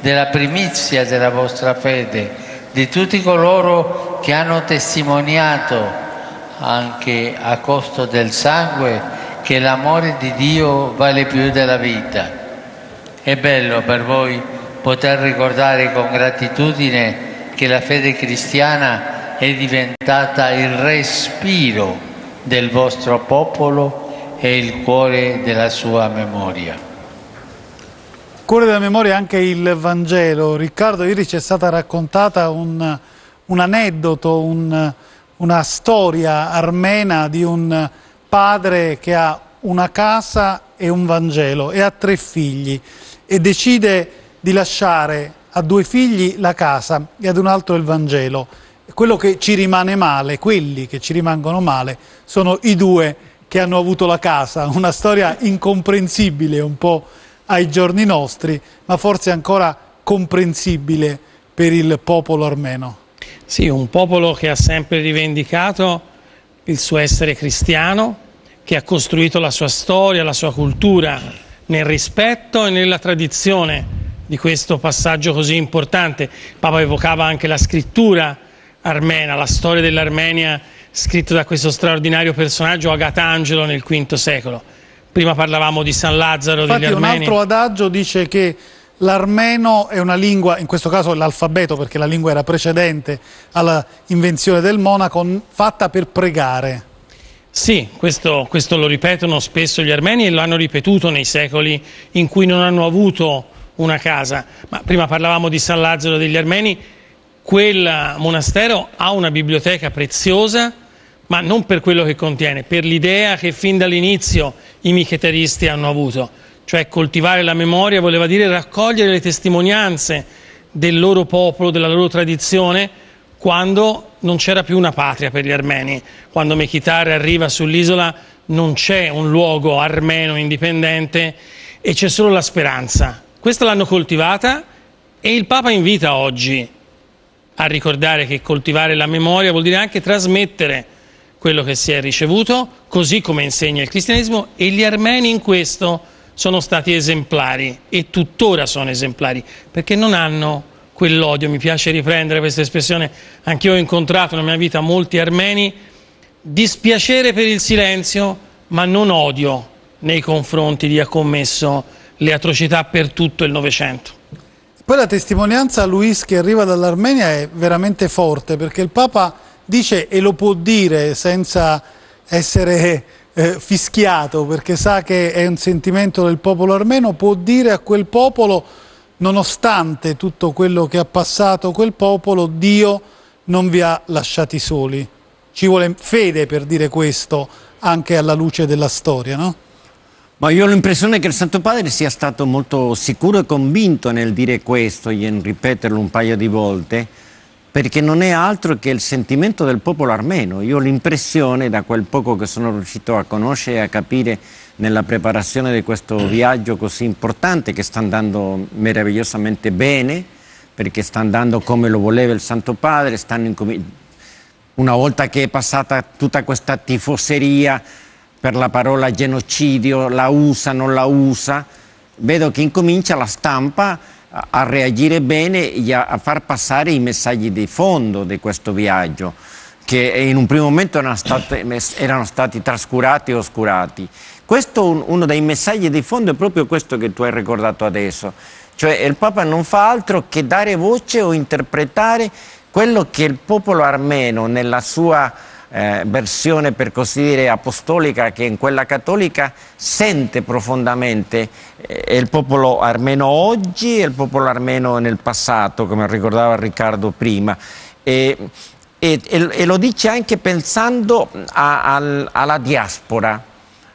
della primizia della vostra fede, di tutti coloro che hanno testimoniato anche a costo del sangue che l'amore di Dio vale più della vita. È bello per voi poter ricordare con gratitudine che la fede cristiana è diventata il respiro del vostro popolo e il cuore della sua memoria. Cuore della memoria anche il Vangelo. Riccardo, ieri ci è stata raccontata un, un aneddoto, un, una storia armena di un padre che ha una casa e un Vangelo e ha tre figli e decide di lasciare a due figli la casa e ad un altro il Vangelo. Quello che ci rimane male, quelli che ci rimangono male, sono i due che hanno avuto la casa. Una storia incomprensibile un po' ai giorni nostri, ma forse ancora comprensibile per il popolo armeno. Sì, un popolo che ha sempre rivendicato il suo essere cristiano, che ha costruito la sua storia, la sua cultura nel rispetto e nella tradizione di questo passaggio così importante. Papa evocava anche la scrittura armena, la storia dell'Armenia scritta da questo straordinario personaggio Agatangelo nel V secolo. Prima parlavamo di San Lazzaro Infatti degli Armeni. un altro adagio dice che l'armeno è una lingua, in questo caso l'alfabeto perché la lingua era precedente all'invenzione del monaco, fatta per pregare. Sì, questo, questo, lo ripetono spesso gli armeni e lo hanno ripetuto nei secoli in cui non hanno avuto una casa. Ma prima parlavamo di San Lazzaro degli Armeni, quel monastero ha una biblioteca preziosa ma non per quello che contiene, per l'idea che fin dall'inizio i micheteristi hanno avuto, cioè coltivare la memoria voleva dire raccogliere le testimonianze del loro popolo, della loro tradizione, quando non c'era più una patria per gli armeni. Quando Mekhitar arriva sull'isola non c'è un luogo armeno indipendente e c'è solo la speranza. Questa l'hanno coltivata e il Papa invita oggi a ricordare che coltivare la memoria vuol dire anche trasmettere quello che si è ricevuto, così come insegna il cristianesimo, e gli armeni in questo sono stati esemplari e tuttora sono esemplari, perché non hanno quell'odio, mi piace riprendere questa espressione, anche io ho incontrato nella mia vita molti armeni, dispiacere per il silenzio, ma non odio nei confronti di chi ha commesso le atrocità per tutto il Novecento. Poi la testimonianza a Luis che arriva dall'Armenia è veramente forte perché il Papa dice e lo può dire senza essere eh, fischiato perché sa che è un sentimento del popolo armeno, può dire a quel popolo nonostante tutto quello che ha passato quel popolo, Dio non vi ha lasciati soli. Ci vuole fede per dire questo anche alla luce della storia, no? Ma io ho l'impressione che il Santo Padre sia stato molto sicuro e convinto nel dire questo e in ripeterlo un paio di volte, perché non è altro che il sentimento del popolo armeno. Io ho l'impressione, da quel poco che sono riuscito a conoscere e a capire nella preparazione di questo viaggio così importante, che sta andando meravigliosamente bene, perché sta andando come lo voleva il Santo Padre, stanno una volta che è passata tutta questa tifoseria per la parola genocidio, la usa, non la usa, vedo che incomincia la stampa a reagire bene e a far passare i messaggi di fondo di questo viaggio che in un primo momento erano stati, erano stati trascurati e oscurati. Questo uno dei messaggi di fondo è proprio questo che tu hai ricordato adesso, cioè il Papa non fa altro che dare voce o interpretare quello che il popolo armeno nella sua eh, versione per così dire apostolica che in quella cattolica sente profondamente eh, il popolo armeno oggi e il popolo armeno nel passato, come ricordava Riccardo prima. E, e, e lo dice anche pensando a, a, alla diaspora,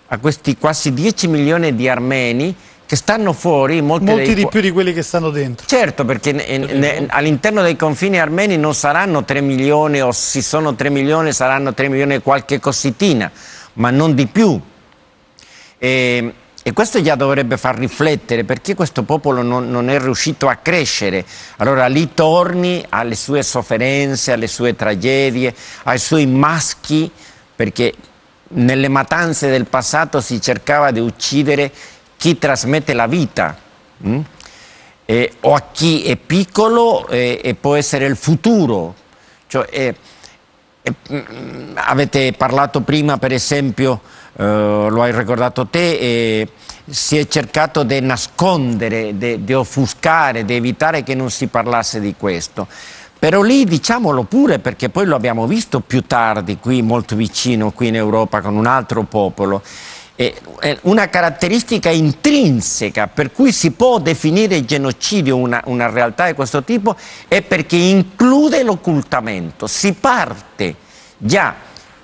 a questi quasi 10 milioni di armeni che stanno fuori. Molti di più di quelli che stanno dentro. Certo, perché all'interno dei confini armeni non saranno 3 milioni o se sono 3 milioni saranno 3 milioni e qualche cositina, ma non di più. E, e questo già dovrebbe far riflettere perché questo popolo non, non, è riuscito a crescere. Allora lì torni alle sue sofferenze, alle sue tragedie, ai suoi maschi, perché nelle matanze del passato si cercava di uccidere chi trasmette la vita, mh? Mm? E, o a chi è piccolo e, e può essere il futuro. Cioè, e, mm, avete parlato prima, per esempio, eh, lo hai ricordato te, si è cercato di nascondere, di offuscare, di evitare che non si parlasse di questo. Però lì diciamolo pure perché poi lo abbiamo visto più tardi qui molto vicino qui in Europa con un altro popolo una caratteristica intrinseca per cui si può definire il genocidio una, una realtà di questo tipo è perché include l'occultamento. Si parte già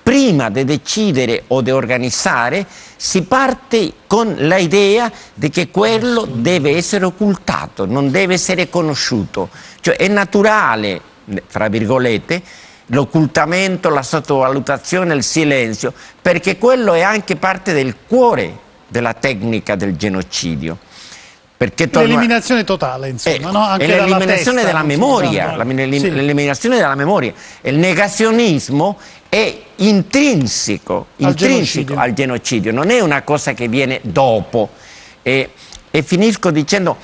prima di decidere o di organizzare, si parte con l'idea che quello deve essere occultato, non deve essere conosciuto. Cioè è naturale, fra virgolette, l'occultamento, la sottovalutazione, il silenzio, perché quello è anche parte del cuore della tecnica del genocidio. L'eliminazione totale, insomma, eh, no? Anche l'eliminazione della memoria, l'eliminazione sì. della memoria. Il negazionismo è intrinseco, al, intrinseco genocidio. al genocidio, non è una cosa che viene dopo. E, e finisco dicendo,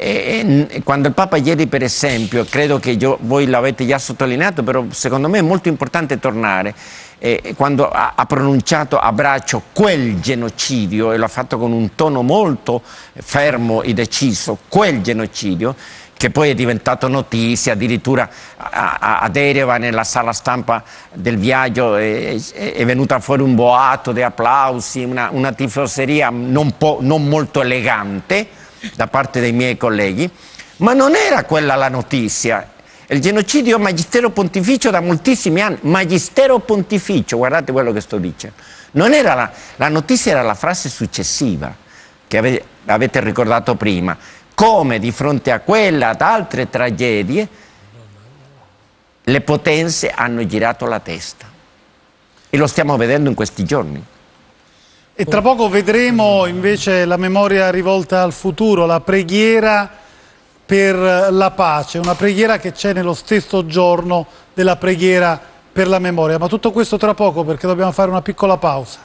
e, quando il Papa ieri, per esempio, credo che io, voi l'avete già sottolineato, però secondo me è molto importante tornare, eh, quando ha, ha, pronunciato a braccio quel genocidio, e l'ha fatto con un tono molto fermo e deciso, quel genocidio, che poi è diventato notizia, addirittura ad Ereva nella sala stampa del viaggio è, è, è venuta fuori un boato di applausi, una, una tifoseria non, non molto elegante, da parte dei miei colleghi, ma non era quella la notizia. Il genocidio magistero pontificio da moltissimi anni, magistero pontificio, guardate quello che sto dicendo. Non era la, la notizia era la frase successiva che ave, avete ricordato prima, come di fronte a quella ad altre tragedie le potenze hanno girato la testa. E lo stiamo vedendo in questi giorni. E tra poco vedremo invece la memoria rivolta al futuro, la preghiera per la pace, una preghiera che c'è nello stesso giorno della preghiera per la memoria. Ma tutto questo tra poco perché dobbiamo fare una piccola pausa.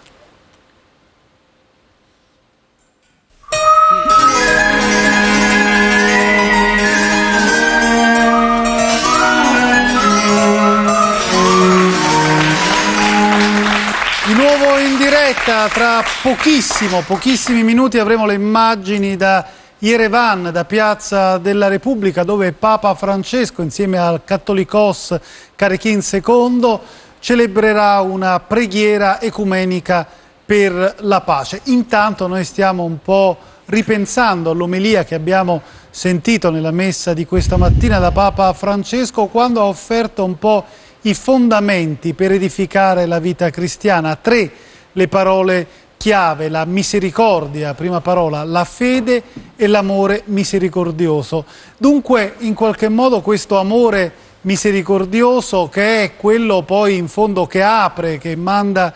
Diretta tra pochissimo, pochissimi minuti avremo le immagini da Yerevan, da Piazza della Repubblica, dove Papa Francesco, insieme al Cattolicos Carechin II, celebrerà una preghiera ecumenica per la pace. Intanto noi stiamo un po' ripensando all'omelia che abbiamo sentito nella messa di questa mattina da Papa Francesco, quando ha offerto un po' i fondamenti per edificare la vita cristiana. Tre le parole chiave, la misericordia, prima parola, la fede e l'amore misericordioso. Dunque, in qualche modo questo amore misericordioso che è quello poi in fondo che apre, che manda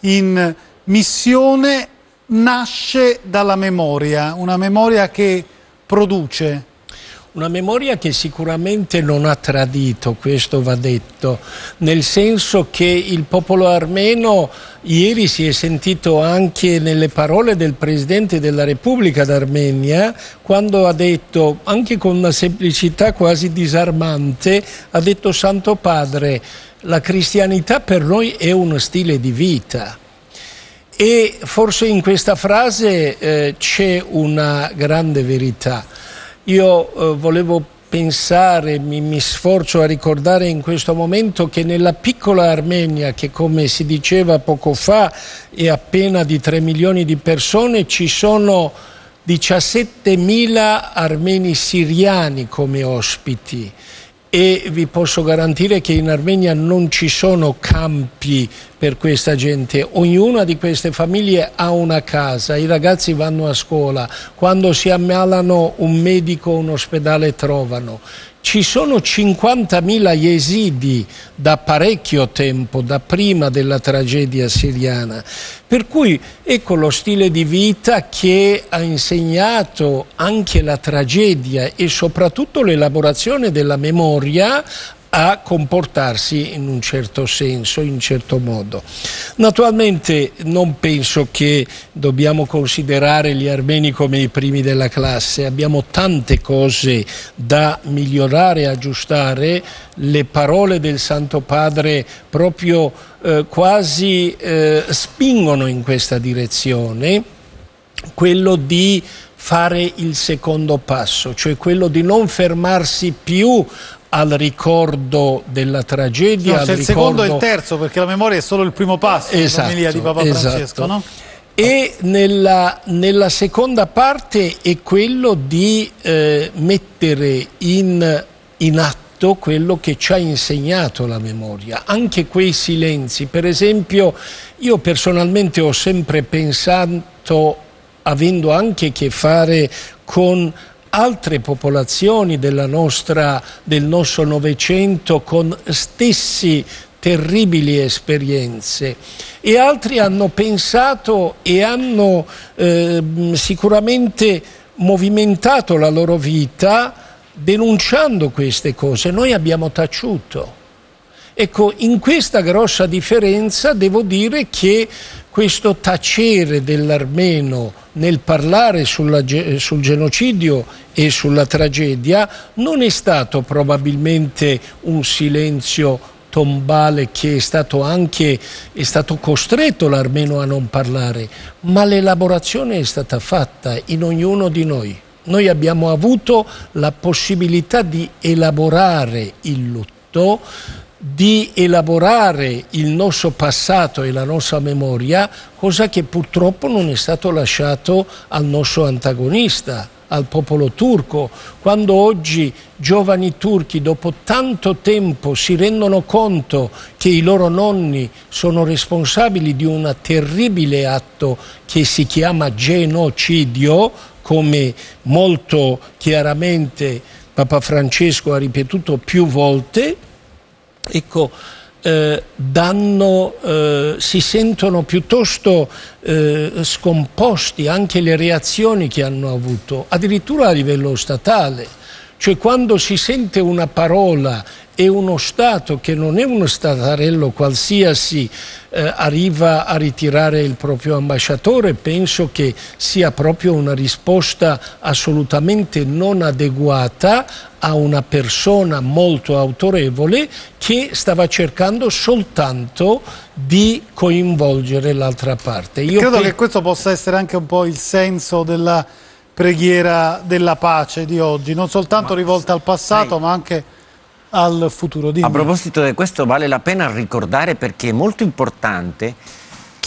in missione, nasce dalla memoria, una memoria che produce. Una memoria che sicuramente non ha tradito, questo va detto, nel senso che il popolo armeno ieri si è sentito anche nelle parole del Presidente della Repubblica d'Armenia, quando ha detto, anche con una semplicità quasi disarmante, ha detto Santo Padre, la cristianità per noi è uno stile di vita. E forse in questa frase eh, c'è una grande verità. Io eh, volevo pensare, mi, mi, sforzo a ricordare in questo momento che nella piccola Armenia, che come si diceva poco fa è appena di 3 milioni di persone, ci sono 17.000 armeni siriani come ospiti e vi posso garantire che in Armenia non ci sono campi per questa gente, ognuna di queste famiglie ha una casa, i ragazzi vanno a scuola, quando si ammalano un medico o un ospedale trovano. Ci sono 50.000 yesidi da parecchio tempo, da prima della tragedia siriana. Per cui ecco lo stile di vita che ha insegnato anche la tragedia e soprattutto l'elaborazione della memoria a comportarsi in un certo senso, in un certo modo. Naturalmente non penso che dobbiamo considerare gli armeni come i primi della classe, abbiamo tante cose da migliorare aggiustare, le parole del Santo Padre proprio eh, quasi eh, spingono in questa direzione, quello di fare il secondo passo, cioè quello di non fermarsi più al ricordo della tragedia. No, c'è il secondo e il terzo, perché la memoria è solo il primo passo esatto, famiglia di Papa esatto. Francesco, no? E nella, nella, seconda parte è quello di eh, mettere in, in atto quello che ci ha insegnato la memoria, anche quei silenzi. Per esempio, io personalmente ho sempre pensato, avendo anche a che fare con altre popolazioni nostra, del nostro Novecento con stessi terribili esperienze e altri hanno pensato e hanno eh, sicuramente movimentato la loro vita denunciando queste cose. Noi abbiamo taciuto. Ecco, in questa grossa differenza devo dire che questo tacere dell'armeno nel parlare sulla, sul genocidio e sulla tragedia non è stato probabilmente un silenzio tombale che è stato anche è stato costretto l'armeno a non parlare, ma l'elaborazione è stata fatta in ognuno di noi. Noi abbiamo avuto la possibilità di elaborare il lutto di elaborare il nostro passato e la nostra memoria, cosa che purtroppo non è stato lasciato al nostro antagonista, al popolo turco. Quando oggi giovani turchi dopo tanto tempo si rendono conto che i loro nonni sono responsabili di un terribile atto che si chiama genocidio, come molto chiaramente Papa Francesco ha ripetuto più volte, ecco, eh, danno, eh, si sentono piuttosto eh, scomposti anche le reazioni che hanno avuto, addirittura a livello statale. Cioè quando si sente una parola e uno Stato che non è uno statarello qualsiasi eh, arriva a ritirare il proprio ambasciatore, penso che sia proprio una risposta assolutamente non adeguata a una persona molto autorevole che stava cercando soltanto di coinvolgere l'altra parte. Io credo che questo possa essere anche un po' il senso della preghiera della pace di oggi, non soltanto ma, rivolta al passato sai, ma anche al futuro. Dimmi. A proposito di questo vale la pena ricordare perché è molto importante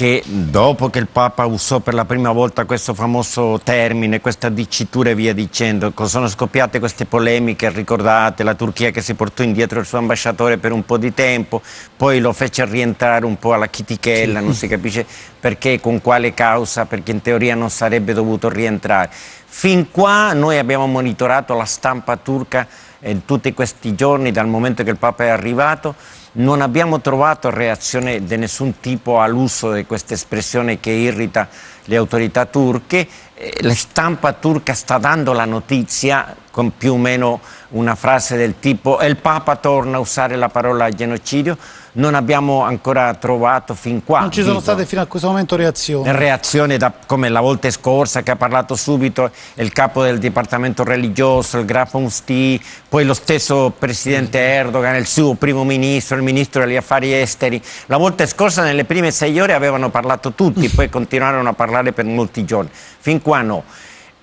che dopo che il Papa usò per la prima volta questo famoso termine, questa dicitura e via dicendo, sono scoppiate queste polemiche, ricordate la Turchia che si portò indietro il suo ambasciatore per un po' di tempo, poi lo fece rientrare un po' alla chitichella, sì. non si capisce perché, con quale causa, perché in teoria non sarebbe dovuto rientrare. Fin qua noi abbiamo monitorato la stampa turca in tutti questi giorni, dal momento che il Papa è arrivato, non abbiamo trovato reazione di nessun tipo all'uso di questa espressione che irrita le autorità turche. Eh, la stampa turca sta dando la notizia con più o meno una frase del tipo il Papa torna a usare la parola genocidio non abbiamo ancora trovato fin qua. Non ci sono dico, state fino a questo momento reazioni. Reazioni da, come la volta scorsa che ha parlato subito il capo del Dipartimento religioso, il Graf Musti, poi lo stesso Presidente Erdogan, il suo primo ministro, il Ministro degli Affari Esteri. La volta scorsa nelle prime sei ore avevano parlato tutti, poi continuarono a parlare per molti giorni. Fin qua no.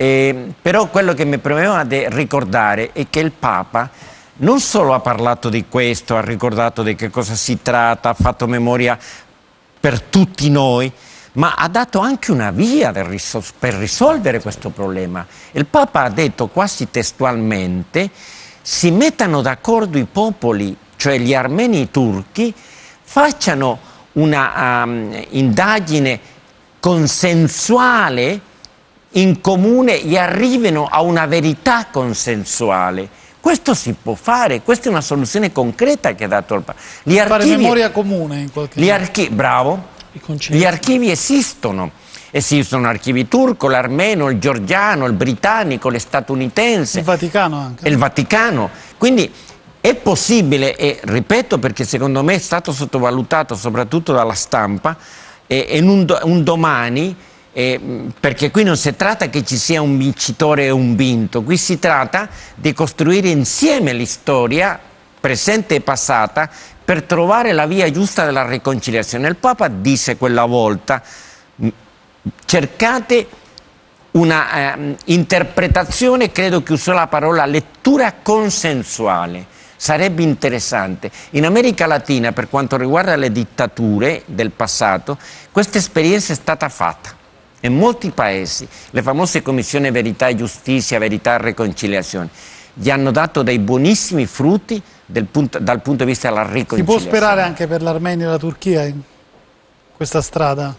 Eh, però quello che mi premeva ricordare è che il Papa non solo ha parlato di questo, ha ricordato di che cosa si tratta, ha fatto memoria per tutti noi, ma ha dato anche una via per risolvere questo problema. Il Papa ha detto quasi testualmente si mettano d'accordo i popoli, cioè gli armeni e i turchi, facciano una um, indagine consensuale in comune e arrivino a una verità consensuale questo si può fare, questa è una soluzione concreta che ha dato il Papa. Gli archivi, fare memoria comune in qualche modo. Archi- bravo, gli archivi esistono. Esistono archivi turco, l'armeno, il georgiano, il britannico, lo statunitense. Il Vaticano anche. Il Vaticano. Quindi è possibile, e ripeto perché secondo me è stato sottovalutato soprattutto dalla stampa, e, e un, un domani eh, perché qui non si tratta che ci sia un vincitore e un vinto, qui si tratta di costruire insieme l'istoria presente e passata per trovare la via giusta della riconciliazione. Il Papa disse quella volta, cercate una eh, interpretazione, credo che usò la parola lettura consensuale. Sarebbe interessante. In America Latina, per quanto riguarda le dittature del passato, questa esperienza è stata fatta. In molti paesi le famose commissioni verità e giustizia, verità e riconciliazione gli hanno dato dei buonissimi frutti punto, dal punto di vista della riconciliazione. Si può sperare anche per l'Armenia e la Turchia in questa strada?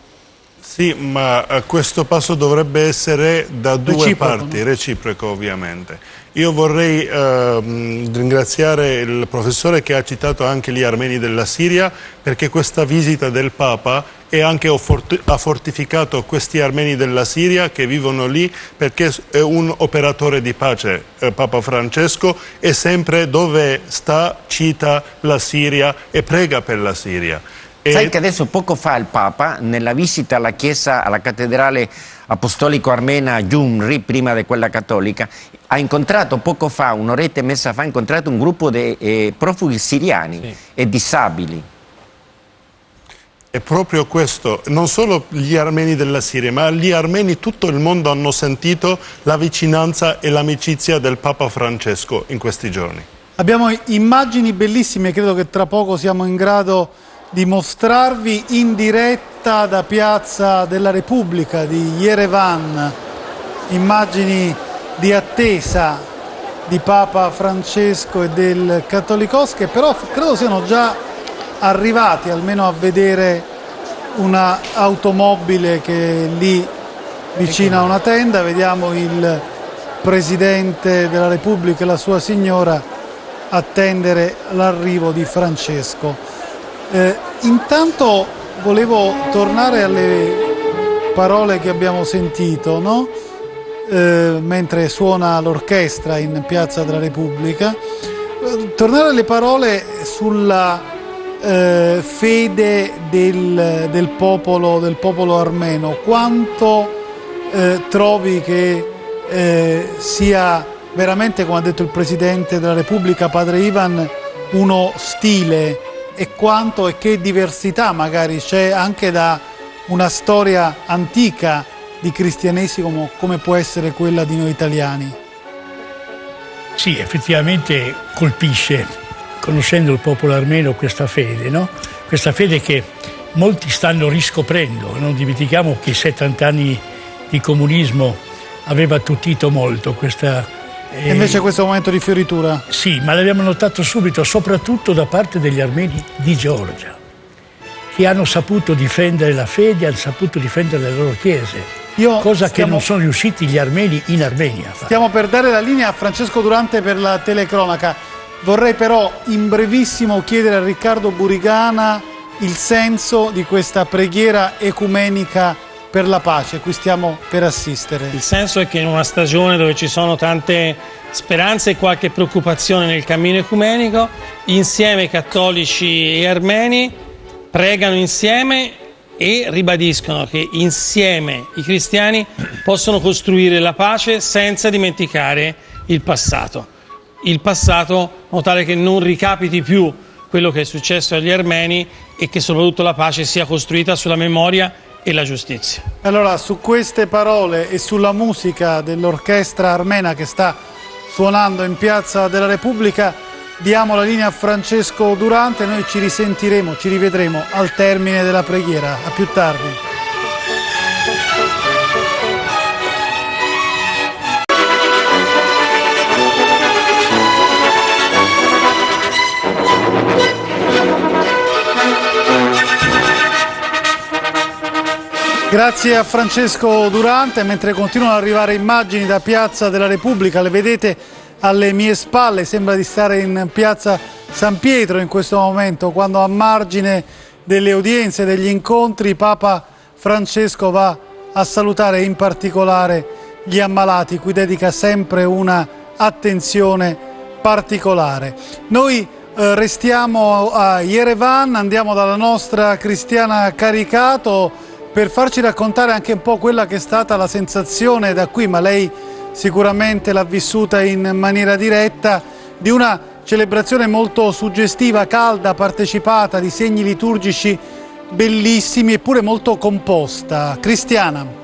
Sì, ma eh, questo passo dovrebbe essere da due reciproco, parti, no? reciproco ovviamente. Io vorrei eh, ringraziare il professore che ha citato anche gli armeni della Siria perché questa visita del Papa ha fortificato questi armeni della Siria che vivono lì perché è un operatore di pace, eh, Papa Francesco, e sempre dove sta cita la Siria e prega per la Siria. E... Sai che adesso poco fa il Papa, nella visita alla chiesa, alla cattedrale apostolico armena Giumri, prima di quella cattolica, ha incontrato poco fa, un'oretta e mezza fa, ha incontrato un gruppo di eh, profughi siriani sì. e disabili. È proprio questo, non solo gli armeni della Siria, ma gli armeni tutto il mondo hanno sentito la vicinanza e l'amicizia del Papa Francesco in questi giorni. Abbiamo immagini bellissime, credo che tra poco siamo in grado di mostrarvi in diretta da Piazza della Repubblica di Yerevan immagini di attesa di Papa Francesco e del Cattolicos che però credo siano già arrivati almeno a vedere una automobile che è lì vicino a una tenda vediamo il Presidente della Repubblica e la sua signora attendere l'arrivo di Francesco eh, intanto volevo tornare alle parole che abbiamo sentito, no? Eh, mentre suona l'orchestra in Piazza della Repubblica. Eh, tornare alle parole sulla eh, fede del, del, popolo, del, popolo, armeno. Quanto eh, trovi che eh, sia veramente, come ha detto il Presidente della Repubblica, Padre Ivan, uno stile e quanto e che diversità magari c'è anche da una storia antica di cristianesimo come può essere quella di noi italiani. Sì, effettivamente colpisce, conoscendo il popolo armeno, questa fede, no? Questa fede che molti stanno riscoprendo. Non dimentichiamo che 70 anni di comunismo aveva attutito molto questa e invece questo è un momento di fioritura? Sì, ma l'abbiamo notato subito, soprattutto da parte degli armeni di Georgia, che hanno saputo difendere la fede, hanno saputo difendere le loro chiese. Io cosa stiamo... che non sono riusciti gli armeni in Armenia. Stiamo per dare la linea a Francesco Durante per la telecronaca. Vorrei però in brevissimo chiedere a Riccardo Burigana il senso di questa preghiera ecumenica per la pace a cui stiamo per assistere. Il senso è che in una stagione dove ci sono tante speranze e qualche preoccupazione nel cammino ecumenico, insieme cattolici e armeni pregano insieme e ribadiscono che insieme i cristiani possono costruire la pace senza dimenticare il passato. Il passato in modo tale che non ricapiti più quello che è successo agli armeni e che soprattutto la pace sia costruita sulla memoria e la giustizia. Allora, su queste parole e sulla musica dell'orchestra armena che sta suonando in Piazza della Repubblica, diamo la linea a Francesco Durante, noi ci risentiremo, ci rivedremo al termine della preghiera. A più tardi. Grazie a Francesco Durante, mentre continuano ad arrivare immagini da Piazza della Repubblica, le vedete alle mie spalle, sembra di stare in Piazza San Pietro in questo momento, quando a margine delle udienze, degli incontri, Papa Francesco va a salutare in particolare gli ammalati, cui dedica sempre una attenzione particolare. Noi eh, restiamo a Yerevan, andiamo dalla nostra Cristiana Caricato, per farci raccontare anche un po' quella che è stata la sensazione da qui, ma lei sicuramente l'ha vissuta in maniera diretta, di una celebrazione molto suggestiva, calda, partecipata, di segni liturgici bellissimi eppure molto composta. Cristiana.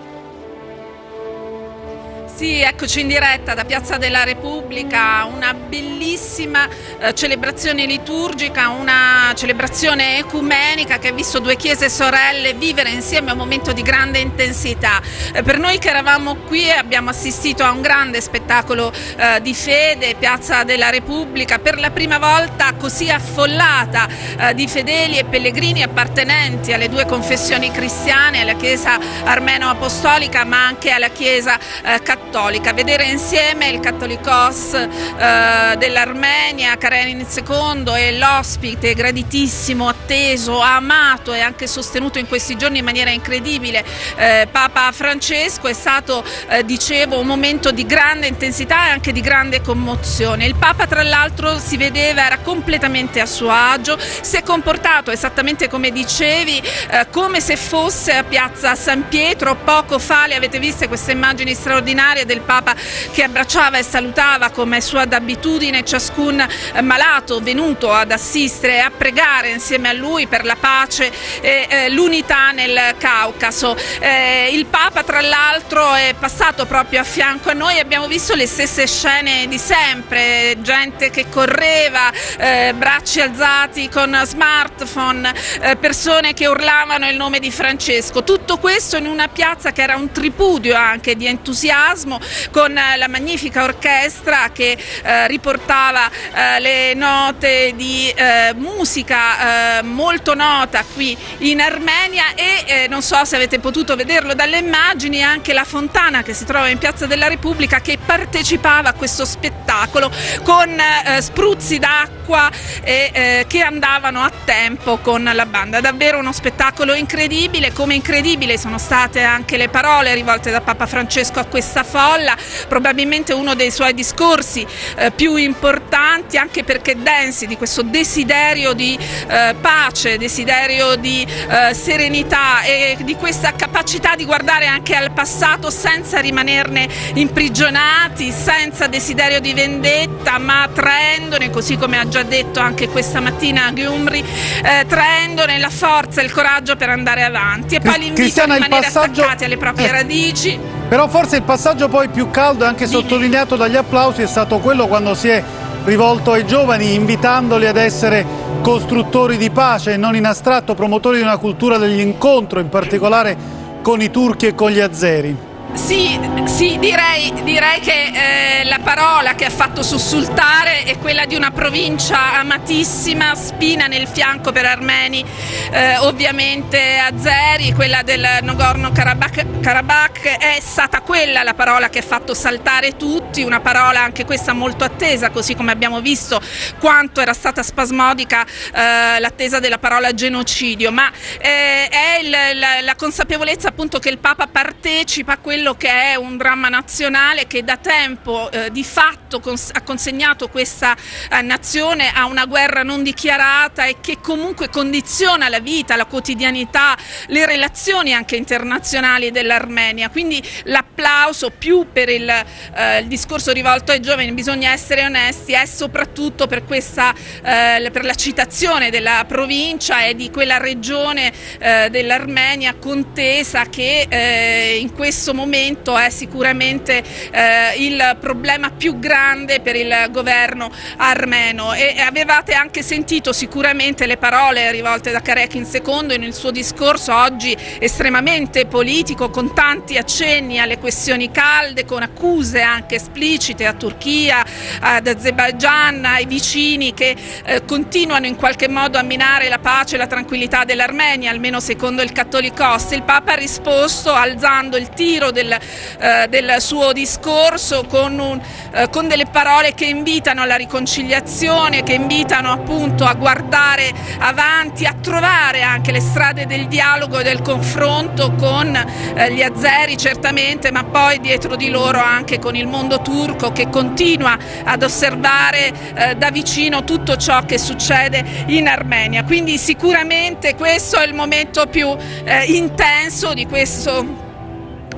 Sì, eccoci in diretta da Piazza della Repubblica, una bellissima eh, celebrazione liturgica, una celebrazione ecumenica che ha visto due chiese sorelle vivere insieme un momento di grande intensità. Eh, per noi che eravamo qui abbiamo assistito a un grande spettacolo eh, di fede, Piazza della Repubblica, per la prima volta così affollata eh, di fedeli e pellegrini appartenenti alle due confessioni cristiane, alla Chiesa armeno-apostolica ma anche alla Chiesa eh, cattolica cattolica, vedere insieme il cattolicos eh, dell'Armenia, Karenin II e l'ospite graditissimo, atteso, amato e anche sostenuto in questi giorni in maniera incredibile eh, Papa Francesco. È stato, eh, dicevo, un momento di grande intensità e anche di grande commozione. Il Papa tra l'altro si vedeva, era completamente a suo agio, si è comportato esattamente come dicevi, eh, come se fosse a piazza San Pietro, poco fa le avete viste queste immagini straordinarie straordinaria del Papa che abbracciava e salutava come sua d'abitudine ciascun malato venuto ad assistere e a pregare insieme a lui per la pace e eh, l'unità nel Caucaso. Eh, il Papa tra l'altro è passato proprio a fianco a noi, abbiamo visto le stesse scene di sempre, gente che correva, eh, bracci alzati con smartphone, persone che urlavano il nome di Francesco, tutto questo in una piazza che era un tripudio anche di entusiasmo entusiasmo con eh, la magnifica orchestra che eh, riportava eh, le note di eh, musica eh, molto nota qui in Armenia e eh, non so se avete potuto vederlo dalle immagini anche la fontana che si trova in Piazza della Repubblica che partecipava a questo spettacolo con spruzzi d'acqua che andavano a tempo con la banda. Davvero uno spettacolo incredibile, come incredibili sono state anche le parole rivolte da Papa Francesco a questa foto folla, probabilmente uno dei suoi discorsi eh, più importanti anche perché densi di questo desiderio di eh, pace, desiderio di eh, serenità e di questa capacità di guardare anche al passato senza rimanerne imprigionati, senza desiderio di vendetta, ma traendone, così come ha già detto anche questa mattina Gyumri, eh, traendone la forza e il coraggio per andare avanti e poi l'invito a rimanere passaggio... attaccati alle proprie eh. radici. Però forse il passaggio poi più caldo e anche sottolineato dagli applausi è stato quello quando si è rivolto ai giovani invitandoli ad essere costruttori di pace e non in astratto promotori di una cultura dell'incontro, in particolare con i turchi e con gli azeri. Sì, sì direi, direi, che eh, la parola che ha fatto sussultare è quella di una provincia amatissima, spina nel fianco per armeni, eh, ovviamente azeri, quella del Nagorno-Karabakh è stata quella la parola che ha fatto saltare tutti, una parola anche questa molto attesa, così come abbiamo visto quanto era stata spasmodica eh, l'attesa della parola genocidio, ma eh, è il, la, la consapevolezza appunto che il Papa partecipa a quello che è un dramma nazionale che da tempo eh, di fatto cons ha consegnato questa eh, nazione a una guerra non dichiarata e che comunque condiziona la vita, la quotidianità, le relazioni anche internazionali dell'Armenia. Quindi l'applauso più per il, eh, il, discorso rivolto ai giovani, bisogna essere onesti, è soprattutto per, questa, eh, per la citazione della provincia e di quella regione eh, dell'Armenia contesa che eh, in questo momento momento è sicuramente eh, il problema più grande per il governo armeno e avevate anche sentito sicuramente le parole rivolte da Karekin II nel suo discorso oggi estremamente politico con tanti accenni alle questioni calde, con accuse anche esplicite a Turchia, ad Azerbaijan, ai vicini che eh, continuano in qualche modo a minare la pace e la tranquillità dell'Armenia, almeno secondo il Cattolicos. Il Papa ha risposto alzando il tiro del eh, del suo discorso con, un, eh, con, delle parole che invitano alla riconciliazione, che invitano appunto a guardare avanti, a trovare anche le strade del dialogo e del confronto con eh, gli azeri certamente, ma poi dietro di loro anche con il mondo turco che continua ad osservare eh, da vicino tutto ciò che succede in Armenia. Quindi sicuramente questo è il momento più eh, intenso di questo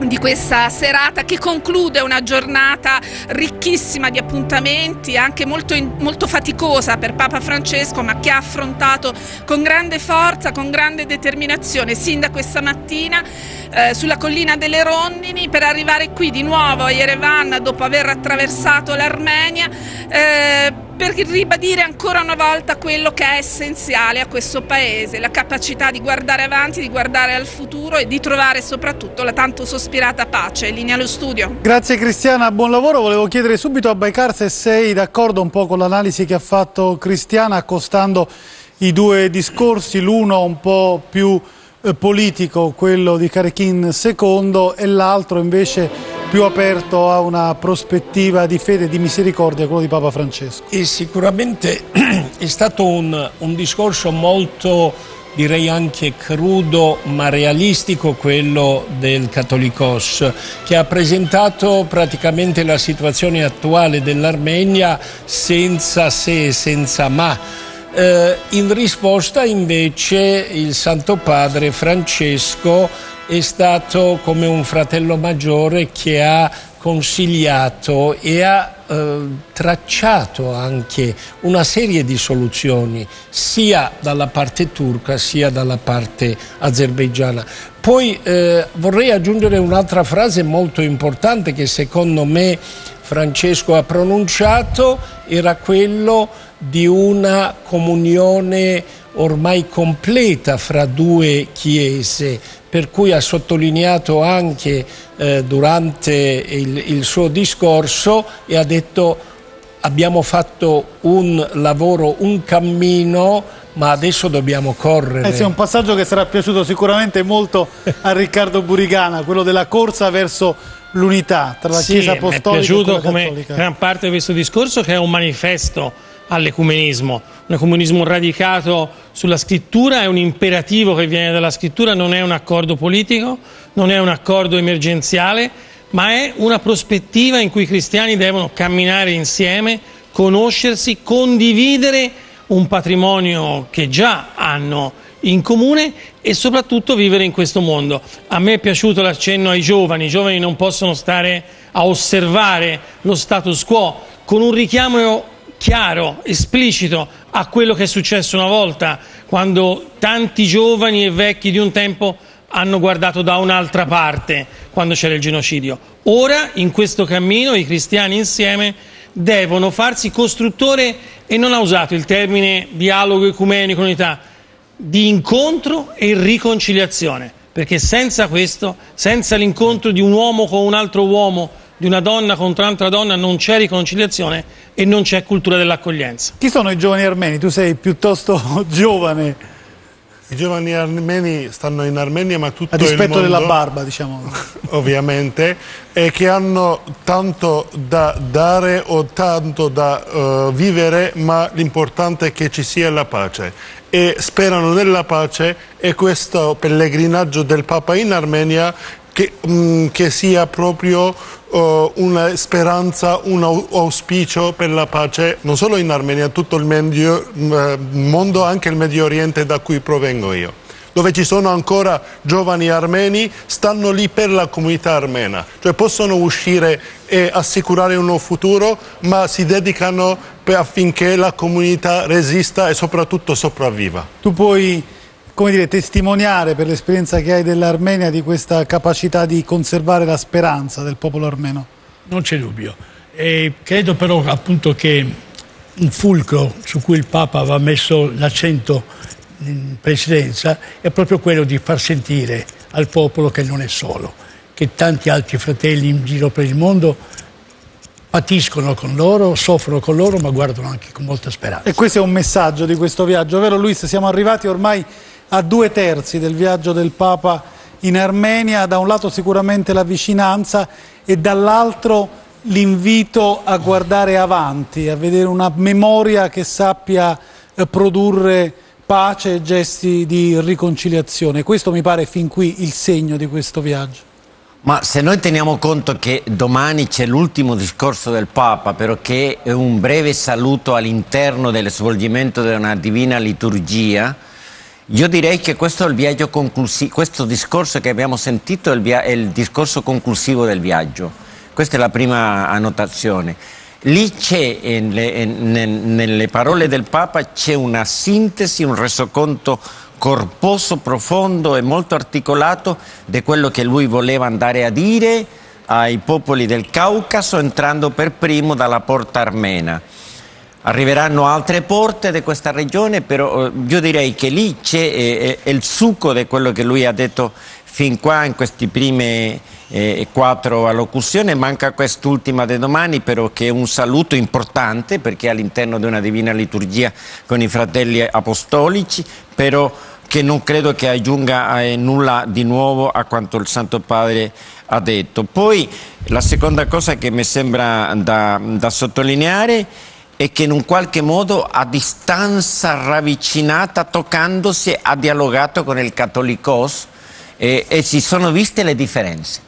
di questa serata che conclude una giornata ricchissima di appuntamenti, anche molto, molto, faticosa per Papa Francesco, ma che ha affrontato con grande forza, con grande determinazione, sin da questa mattina eh, sulla collina delle Rondini per arrivare qui di nuovo a Yerevan dopo aver attraversato l'Armenia. Eh, per ribadire ancora una volta quello che è essenziale a questo Paese, la capacità di guardare avanti, di guardare al futuro e di trovare soprattutto la tanto sospirata pace. Linea allo studio. Grazie Cristiana, buon lavoro. Volevo chiedere subito a Baicar se sei d'accordo un po' con l'analisi che ha fatto Cristiana accostando i due discorsi, l'uno un po' più politico, quello di Carechin II e l'altro invece più aperto a una prospettiva di fede e di misericordia, quello di Papa Francesco. E sicuramente è stato un, un discorso molto, direi anche crudo ma realistico, quello del Cattolicos, che ha presentato praticamente la situazione attuale dell'Armenia senza se e senza ma. Eh, in risposta invece il Santo Padre Francesco è stato come un fratello maggiore che ha consigliato e ha eh, tracciato anche una serie di soluzioni sia dalla parte turca sia dalla parte azerbaigiana. Poi eh, vorrei aggiungere un'altra frase molto importante che secondo me Francesco ha pronunciato, era quello di una comunione ormai completa fra due chiese, per cui ha sottolineato anche eh, durante il, il suo discorso e ha detto abbiamo fatto un lavoro, un cammino, ma adesso dobbiamo correre. Eh sì, è un passaggio che sarà piaciuto sicuramente molto a Riccardo Burigana, quello della corsa verso l'unità tra la sì, Chiesa Apostolica e la Cattolica. come gran parte di questo discorso che è un manifesto all'ecumenismo, un ecumenismo radicato sulla scrittura, è un imperativo che viene dalla scrittura, non è un accordo politico, non è un accordo emergenziale, ma è una prospettiva in cui i cristiani devono camminare insieme, conoscersi, condividere un patrimonio che già hanno in comune e soprattutto vivere in questo mondo. A me è piaciuto l'accenno ai giovani, i giovani non possono stare a osservare lo status quo con un richiamo chiaro, esplicito a quello che è successo una volta, quando tanti giovani e vecchi di un tempo hanno guardato da un'altra parte quando c'era il genocidio. Ora, in questo cammino, i cristiani insieme devono farsi costruttore, e non ha usato il termine dialogo ecumenico unità, di incontro e riconciliazione perché senza questo, senza l'incontro di un uomo con un altro uomo, di una donna contro un'altra donna, non c'è riconciliazione e non c'è cultura dell'accoglienza. Chi sono i giovani armeni? Tu sei piuttosto giovane. I giovani armeni stanno in Armenia, ma tutto A dispetto il mondo, della barba, diciamo. ovviamente, e che hanno tanto da dare o tanto da uh, vivere, ma l'importante è che ci sia la pace. E sperano nella pace e questo pellegrinaggio del Papa in Armenia che, mh, che sia proprio uh, una speranza, un auspicio per la pace non solo in Armenia, tutto il medio, uh, mondo, anche il Medio Oriente da cui provengo io dove ci sono ancora giovani armeni, stanno lì per la comunità armena, cioè possono uscire e assicurare un futuro, ma si dedicano affinché la comunità resista e soprattutto sopravviva. Tu puoi come dire, testimoniare per l'esperienza che hai dell'Armenia di questa capacità di conservare la speranza del popolo armeno? Non c'è dubbio. E credo però appunto che un fulcro su cui il Papa aveva messo l'accento in presidenza è proprio quello di far sentire al popolo che non è solo, che tanti altri fratelli in giro per il mondo patiscono con loro, soffrono con loro, ma guardano anche con molta speranza. E questo è un messaggio di questo viaggio, vero Luis? Siamo arrivati ormai a due terzi del viaggio del Papa in Armenia, da un lato sicuramente la vicinanza e dall'altro l'invito a guardare avanti, a vedere una memoria che sappia eh, produrre pace e gesti di riconciliazione. Questo mi pare fin qui il segno di questo viaggio. Ma se noi teniamo conto che domani c'è l'ultimo discorso del Papa, però che è un breve saluto all'interno dello svolgimento di una divina liturgia, io direi che questo questo discorso che abbiamo sentito è il, è il, discorso conclusivo del viaggio. Questa è la prima annotazione. Lì c'è, nelle parole del Papa, c'è una sintesi, un resoconto corposo, profondo e molto articolato di quello che lui voleva andare a dire ai popoli del Caucaso entrando per primo dalla porta armena. Arriveranno altre porte di questa regione, però eh, io direi che lì c'è eh, eh, il succo di quello che lui ha detto fin qua in queste prime eh, quattro allocuzioni. Manca quest'ultima di domani, però che è un saluto importante perché all'interno di una divina liturgia con i fratelli apostolici, però che non credo che aggiunga nulla di nuovo a quanto il Santo Padre ha detto. Poi la seconda cosa che mi sembra da, da sottolineare e che in un qualche modo a distanza ravvicinata, toccandosi, ha dialogato con il cattolicos e, e si sono viste le differenze.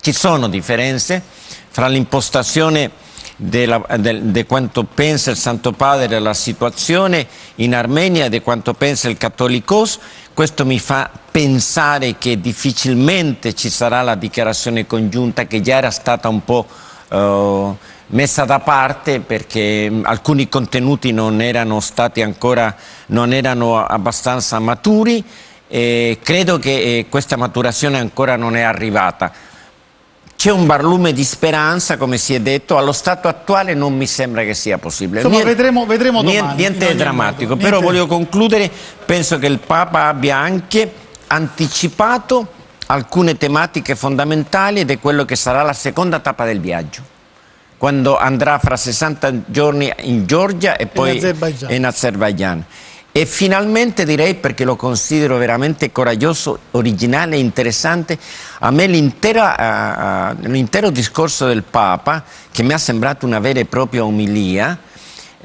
Ci sono differenze fra l'impostazione di quanto pensa il Santo Padre della situazione in Armenia e di quanto pensa il cattolicos, questo mi fa pensare che difficilmente ci sarà la dichiarazione congiunta che già era stata un po' uh, messa da parte perché mm, alcuni contenuti non erano stati ancora non erano abbastanza maturi e credo che eh, questa maturazione ancora non è arrivata. C'è un barlume di speranza, come si è detto, allo stato attuale non mi sembra che sia possibile. Insomma, niente, vedremo, vedremo domani. Niente, è drammatico, modo, però voglio concludere, penso che il Papa abbia anche anticipato alcune tematiche fondamentali ed è quello che sarà la seconda tappa del viaggio quando andrà fra 60 giorni in Georgia e poi in Azerbaijan. in Azerbaijan. E finalmente direi, perché lo considero veramente coraggioso, originale e interessante, a me l'intero discorso del Papa, che mi ha sembrato una vera e propria omilia,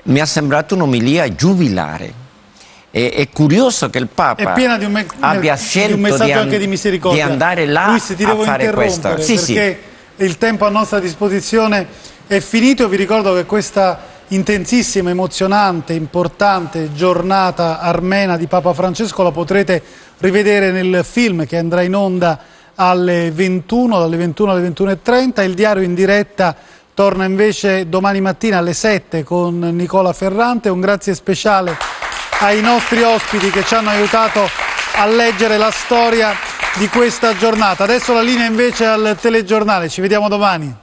mi ha sembrato un'omilia giubilare. È, è, curioso che il Papa abbia scelto di, an di, di, andare là Luis, a fare questo. Sì, perché sì. il tempo a nostra disposizione è finito. Vi ricordo che questa intensissima, emozionante, importante giornata armena di Papa Francesco la potrete rivedere nel film che andrà in onda alle 21, dalle 21 alle 21.30. Il diario in diretta torna invece domani mattina alle 7 con Nicola Ferrante. Un grazie speciale ai nostri ospiti che ci hanno aiutato a leggere la storia di questa giornata. Adesso la linea invece al telegiornale. Ci vediamo domani.